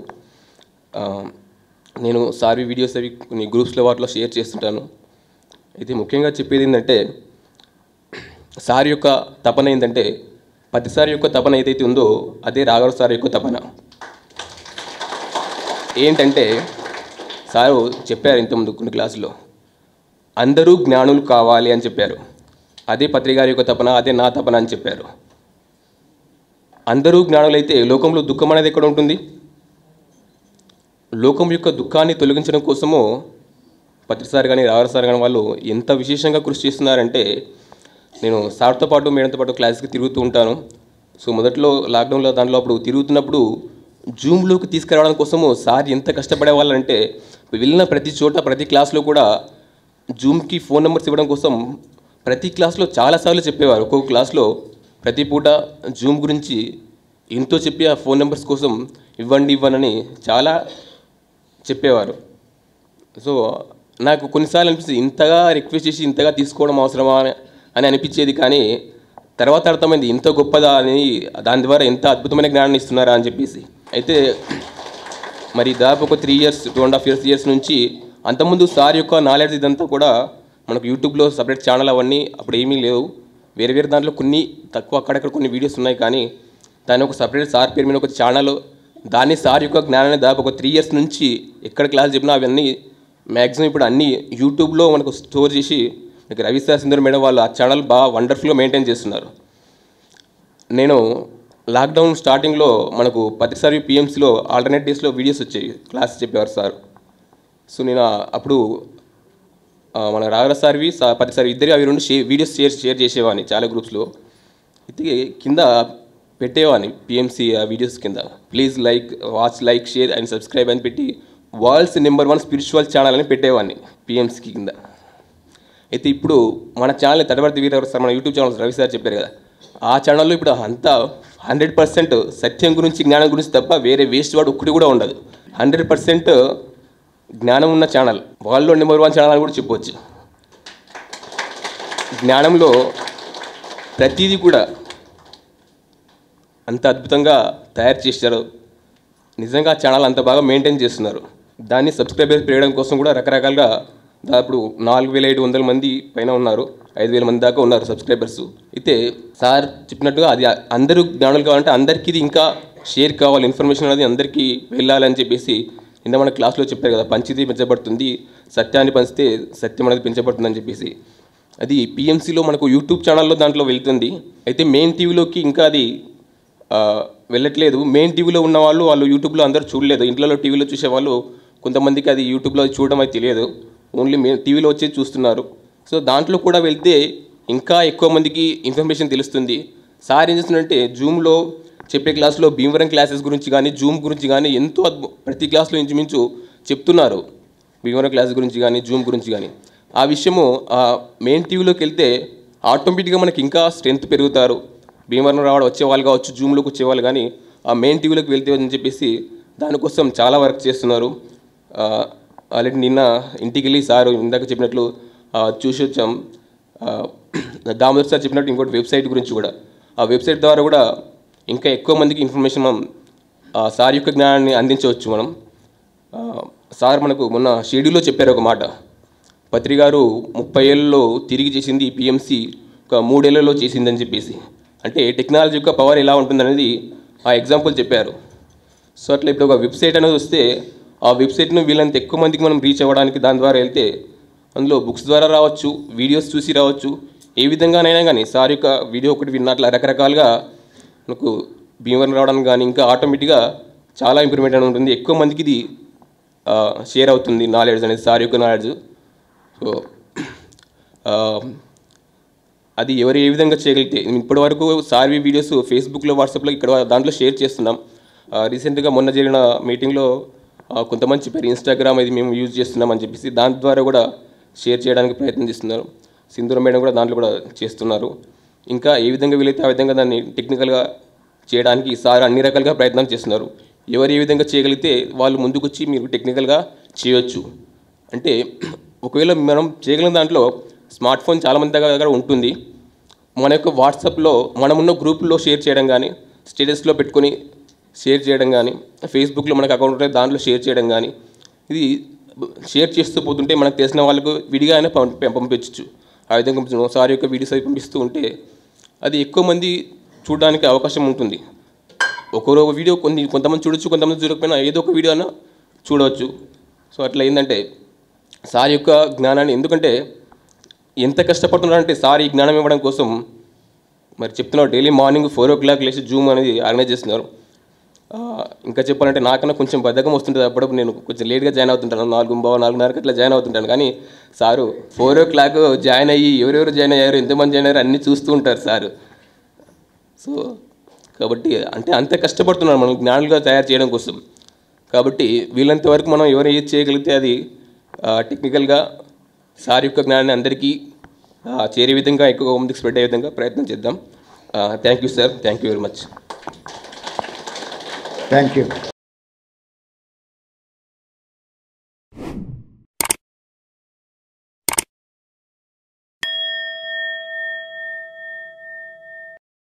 నేను సార్వి వీడియోస్ అవి కొన్ని గ్రూప్స్లో వాటిలో షేర్ చేస్తుంటాను. అయితే ముఖ్యంగా చెప్పేది ఏంటంటే సార్ యొక్క తపన ఏంటంటే ప్రతిసారి యొక్క తపన ఏదైతే ఉందో అదే రాఘవ సార్ యొక్క తపన. ఏంటంటే సారు చెప్పారు ఇంతకుముందు కొన్ని క్లాసులో. అందరూ జ్ఞానులు కావాలి అని చెప్పారు. అదే పత్రికారి యొక్క తపన అదే నా తపన అని చెప్పారు. అందరూ జ్ఞానులైతే లోకంలో దుఃఖం అనేది ఎక్కడ ఉంటుంది? లోకం యొక్క దుఃఖాన్ని తొలగించడం కోసము పత్రిసారి కానీ రావర సార్ కానీ వాళ్ళు ఎంత విశేషంగా కృషి చేస్తున్నారంటే నేను సార్తో పాటు మేడంతో పాటు క్లాస్కి తిరుగుతూ ఉంటాను. సో మొదట్లో లాక్డౌన్లో దాంట్లో అప్పుడు తిరుగుతున్నప్పుడు జూమ్లోకి తీసుకురావడం కోసము సార్ ఎంత కష్టపడే వాళ్ళంటే వెళ్ళిన ప్రతి చోట ప్రతి క్లాస్లో కూడా జూమ్కి ఫోన్ నెంబర్స్ ఇవ్వడం కోసం ప్రతి క్లాస్లో చాలాసార్లు చెప్పేవారు. ఒక్కొక్క క్లాస్లో ప్రతి పూట జూమ్ గురించి ఎంతో చెప్పి ఆ ఫోన్ నెంబర్స్ కోసం ఇవ్వండి ఇవ్వనని చాలా చెప్పేవారు. సో నాకు కొన్నిసార్లు అనిపిస్తుంది ఇంతగా రిక్వెస్ట్ చేసి ఇంతగా తీసుకోవడం అవసరమా అని- అని అనిపించేది కానీ తర్వాత అర్థమైంది ఇంత గొప్పదా అని దాని ద్వారా ఎంత అద్భుతమైన జ్ఞానాన్ని ఇస్తున్నారా అని చెప్పేసి. అయితే మరి దాదాపు ఒక three years two and half years years నుంచి అంతకుముందు సార్ యొక్క నాలెడ్జ్ ఇదంతా కూడా మనకు యూట్యూబ్లో సపరేట్ ఛానల్ అవన్నీ అప్పుడు ఏమీ లేవు. వేరే వేరే దాంట్లో కొన్ని తక్కువ అక్కడక్కడ కొన్ని వీడియోస్ ఉన్నాయి కానీ దాని ఒక సపరేట్ సార్ పేరు మీద ఒక ఛానల్ దాన్ని సార్ యొక్క జ్ఞానాన్ని దాదాపు ఒక త్రీ ఇయర్స్ నుంచి ఎక్కడ క్లాస్ చెప్పినా అవన్నీ మ్యాక్సిమం ఇప్పుడు అన్నీ యూట్యూబ్లో మనకు స్టోర్ చేసి మనకి రవి సార్ సుందర్ మేడం వాళ్ళు ఆ ఛానల్ బాగా వండర్ఫుల్గా మెయింటైన్ చేస్తున్నారు. నేను లాక్డౌన్ స్టార్టింగ్లో మనకు ప్రతిసారి పిఎంసీలో ఆల్టర్నేట్ డేస్లో వీడియోస్ వచ్చాయి. క్లాస్ చెప్పేవారు సార్. సో నేను అప్పుడు మన రాగర సార్వి ప్రతిసారి ఇద్దరు అవి రెండు షేర్ వీడియోస్ షేర్ షేర్ చేసేవాడిని చాలా గ్రూప్స్లో. అయితే కింద పెట్టేవాడిని పిఎంసీ ఆ వీడియోస్ కింద. Please like watch like share and subscribe అని పెట్టి world's number one spiritual channel అని పెట్టేవాడిని పిఎంసీకి కింద. అయితే ఇప్పుడు మన ఛానల్ తడవర్తి వీరవర్ సార్ మన యూట్యూబ్ ఛానల్ రవి సార్ చెప్పారు కదా. ఆ ఛానల్లో ఇప్పుడు అంతా హండ్రెడ్ పర్సెంట్ సత్యం గురించి జ్ఞానం గురించి తప్ప వేరే వేస్ట్ వాడు ఒక్కటి కూడా ఉండదు. హండ్రెడ్ పర్సెంట్ జ్ఞానం ఉన్న ఛానల్ వాళ్ళలో నెంబర్ వన్ ఛానల్ అని కూడా చెప్పవచ్చు జ్ఞానంలో ప్రతిదీ కూడా అంత అద్భుతంగా తయారు చేశారు. నిజంగా ఛానల్ అంత బాగా మెయింటైన్ చేస్తున్నారు. దాన్ని సబ్స్క్రైబర్స్ పెరగడం కోసం కూడా రకరకాలుగా దాదాపు నాలుగు వేల ఐదు వందల మంది పైన ఉన్నారు. ఐదు వేల మంది దాకా ఉన్నారు సబ్స్క్రైబర్స్. అయితే సార్ చెప్పినట్టుగా అది అందరూ జ్ఞానులు కావాలంటే అందరికీ ఇది ఇంకా షేర్ కావాలి. ఇన్ఫర్మేషన్ అనేది అందరికీ వెళ్ళాలని చెప్పేసి నిన్న మన క్లాస్లో చెప్పారు కదా పంచితే పెంచబడుతుంది సత్యాన్ని పంచితే సత్యం అనేది పెంచబడుతుందని చెప్పేసి. అది పిఎంసీలో మనకు యూట్యూబ్ ఛానల్లో దాంట్లో వెళ్తుంది. అయితే మెయిన్ టీవీలోకి ఇంకా అది వెళ్ళట్లేదు. మెయిన్ టీవీలో ఉన్న వాళ్ళు వాళ్ళు యూట్యూబ్లో అందరూ చూడలేదు. ఇంట్లో టీవీలో చూసేవాళ్ళు కొంతమందికి అది యూట్యూబ్లో చూడడం అయితే తెలియదు. ఓన్లీ మెయిన్ టీవీలో వచ్చి చూస్తున్నారు. సో దాంట్లో కూడా వెళ్తే ఇంకా ఎక్కువ మందికి ఇన్ఫర్మేషన్ తెలుస్తుంది. సార్ ఏం చేస్తున్నారంటే జూమ్లో చెప్పే క్లాస్లో భీమవరం క్లాసెస్ గురించి కానీ జూమ్ గురించి కానీ ఎంతో ప్రతి క్లాస్లో ఇంచుమించు చెప్తున్నారు. భీమవరం క్లాస్ గురించి కానీ జూమ్ గురించి కానీ. ఆ విషయము మెయిన్ టీవీలోకి వెళ్తే ఆటోమేటిక్గా మనకి ఇంకా స్ట్రెంత్ పెరుగుతారు. భీమవరం రావడం వచ్చేవాళ్ళు కావచ్చు జూమ్లోకి వచ్చేవాళ్ళు కానీ ఆ మెయిన్ టీవీలోకి వెళ్తే అని చెప్పేసి దానికోసం చాలా వర్క్ చేస్తున్నారు. ఆల్రెడీ నిన్న ఇంటికి వెళ్ళి సారు ఇందాక చెప్పినట్లు చూసి వచ్చాం దామోదర్ సార్ చెప్పినట్టు ఇంకోటి వెబ్సైట్ గురించి కూడా. ఆ వెబ్సైట్ ద్వారా కూడా ఇంకా ఎక్కువ మందికి ఇన్ఫర్మేషన్ మనం ఆ, సార్ యొక్క జ్ఞానాన్ని అందించవచ్చు మనం. సార్ మనకు మొన్న షెడ్యూల్లో చెప్పారు ఒక మాట. పత్రి గారు ముప్పై ఏళ్ళలో తిరిగి చేసింది పిఎంసి ఒక మూడేళ్ళలో చేసిందని చెప్పేసి. అంటే టెక్నాలజీ యొక్క పవర్ ఎలా ఉంటుందనేది ఆ ఎగ్జాంపుల్ చెప్పారు. సో అట్లా ఇప్పుడు ఒక వెబ్సైట్ అనేది వస్తే ఆ వెబ్సైట్ను వీళ్ళంత ఎక్కువ మందికి మనం రీచ్ అవ్వడానికి దాని ద్వారా వెళ్తే అందులో బుక్స్ ద్వారా రావచ్చు వీడియోస్ చూసి రావచ్చు. ఏ విధంగానైనా కానీ సార్ యొక్క వీడియో ఒకటి విన్నట్ల రకరకాలుగా మనకు భీమవరం రావడానికి కానీ ఇంకా ఆటోమేటిక్గా చాలా ఇంప్రూవ్మెంట్ అని ఉంటుంది. ఎక్కువ మందికి ఇది షేర్ అవుతుంది నాలెడ్జ్ అనేది సార్ యొక్క నాలెడ్జ్. సో అది ఎవరు ఏ విధంగా చేయగలిగితే ఇప్పటి వరకు సార్వి వీడియోస్ ఫేస్బుక్లో వాట్సాప్లో ఇక్కడ దాంట్లో షేర్ చేస్తున్నాం. రీసెంట్గా మొన్న జరిగిన మీటింగ్లో కొంతమంది చెప్పారు ఇన్స్టాగ్రామ్ ఇది మేము యూజ్ చేస్తున్నాం అని చెప్పేసి దాని ద్వారా కూడా షేర్ చేయడానికి ప్రయత్నం చేస్తున్నారు. సింధూర మేడం కూడా దాంట్లో కూడా చేస్తున్నారు. ఇంకా ఏ విధంగా వీలైతే ఆ విధంగా దాన్ని టెక్నికల్గా చేయడానికి సార్ అన్ని రకాలుగా ప్రయత్నం చేస్తున్నారు. ఎవరు ఏ విధంగా చేయగలిగితే వాళ్ళు ముందుకొచ్చి మీరు టెక్నికల్గా చేయొచ్చు. అంటే ఒకవేళ మనం చేయగలిగిన దాంట్లో స్మార్ట్ ఫోన్ చాలామంది దగ్గర దగ్గర ఉంటుంది. మన యొక్క వాట్సాప్లో మనమున్న గ్రూపుల్లో షేర్ చేయడం కానీ స్టేటస్లో పెట్టుకొని షేర్ చేయడం కానీ ఫేస్బుక్లో మనకు అకౌంట్ ఉంటే దాంట్లో షేర్ చేయడం కానీ ఇది షేర్ చేస్తూ పోతుంటే మనకు తెలిసిన వాళ్ళకు విడిగా అయినా పంపి పంపించవచ్చు ఆ విధంగా పంపించడం సార్ యొక్క వీడియోస్ అవి పంపిస్తూ ఉంటే అది ఎక్కువ మంది చూడడానికి అవకాశం ఉంటుంది. ఒకరో వీడియో కొన్ని కొంతమంది చూడొచ్చు కొంతమంది చూడకపోయినా ఏదో ఒక వీడియో అయినా చూడవచ్చు. సో అట్లా ఏంటంటే సార్ యొక్క జ్ఞానాన్ని ఎందుకంటే ఎంత కష్టపడుతున్నారంటే సార్ ఈ జ్ఞానం ఇవ్వడం కోసం మరి చెప్తున్నారు daily morning four o'clock లేచి జూమ్ అనేది ఆర్గనైజ్ చేస్తున్నారు. ఇంకా చెప్పాలంటే నాకన్నా కొంచెం బద్దకం వస్తుంటుంది అప్పుడప్పుడు. నేను కొంచెం లేట్గా జాయిన్ అవుతుంటాను. నాలుగు బావ నాలుగున్నరకు అట్లా జాయిన్ అవుతుంటాను. కానీ sir four o'clock join అయ్యి ఎవరెవరు జాయిన్ అయ్యారు ఎంతమంది జాయిన్ అయ్యారు అన్నీ చూస్తూ ఉంటారు సారు. సో కాబట్టి అంటే అంత కష్టపడుతున్నారు మనం జ్ఞానులుగా తయారు చేయడం కోసం. కాబట్టి వీళ్ళంత వరకు మనం ఎవరు ఏది చేయగలిగితే అది టెక్నికల్గా సార్ యొక్క జ్ఞానాన్ని అందరికీ చేరే విధంగా ఎక్కువ ముందుకు స్ప్రెడ్ అయ్యే విధంగా ప్రయత్నం చేద్దాం. Thank you sir thank you very much thank you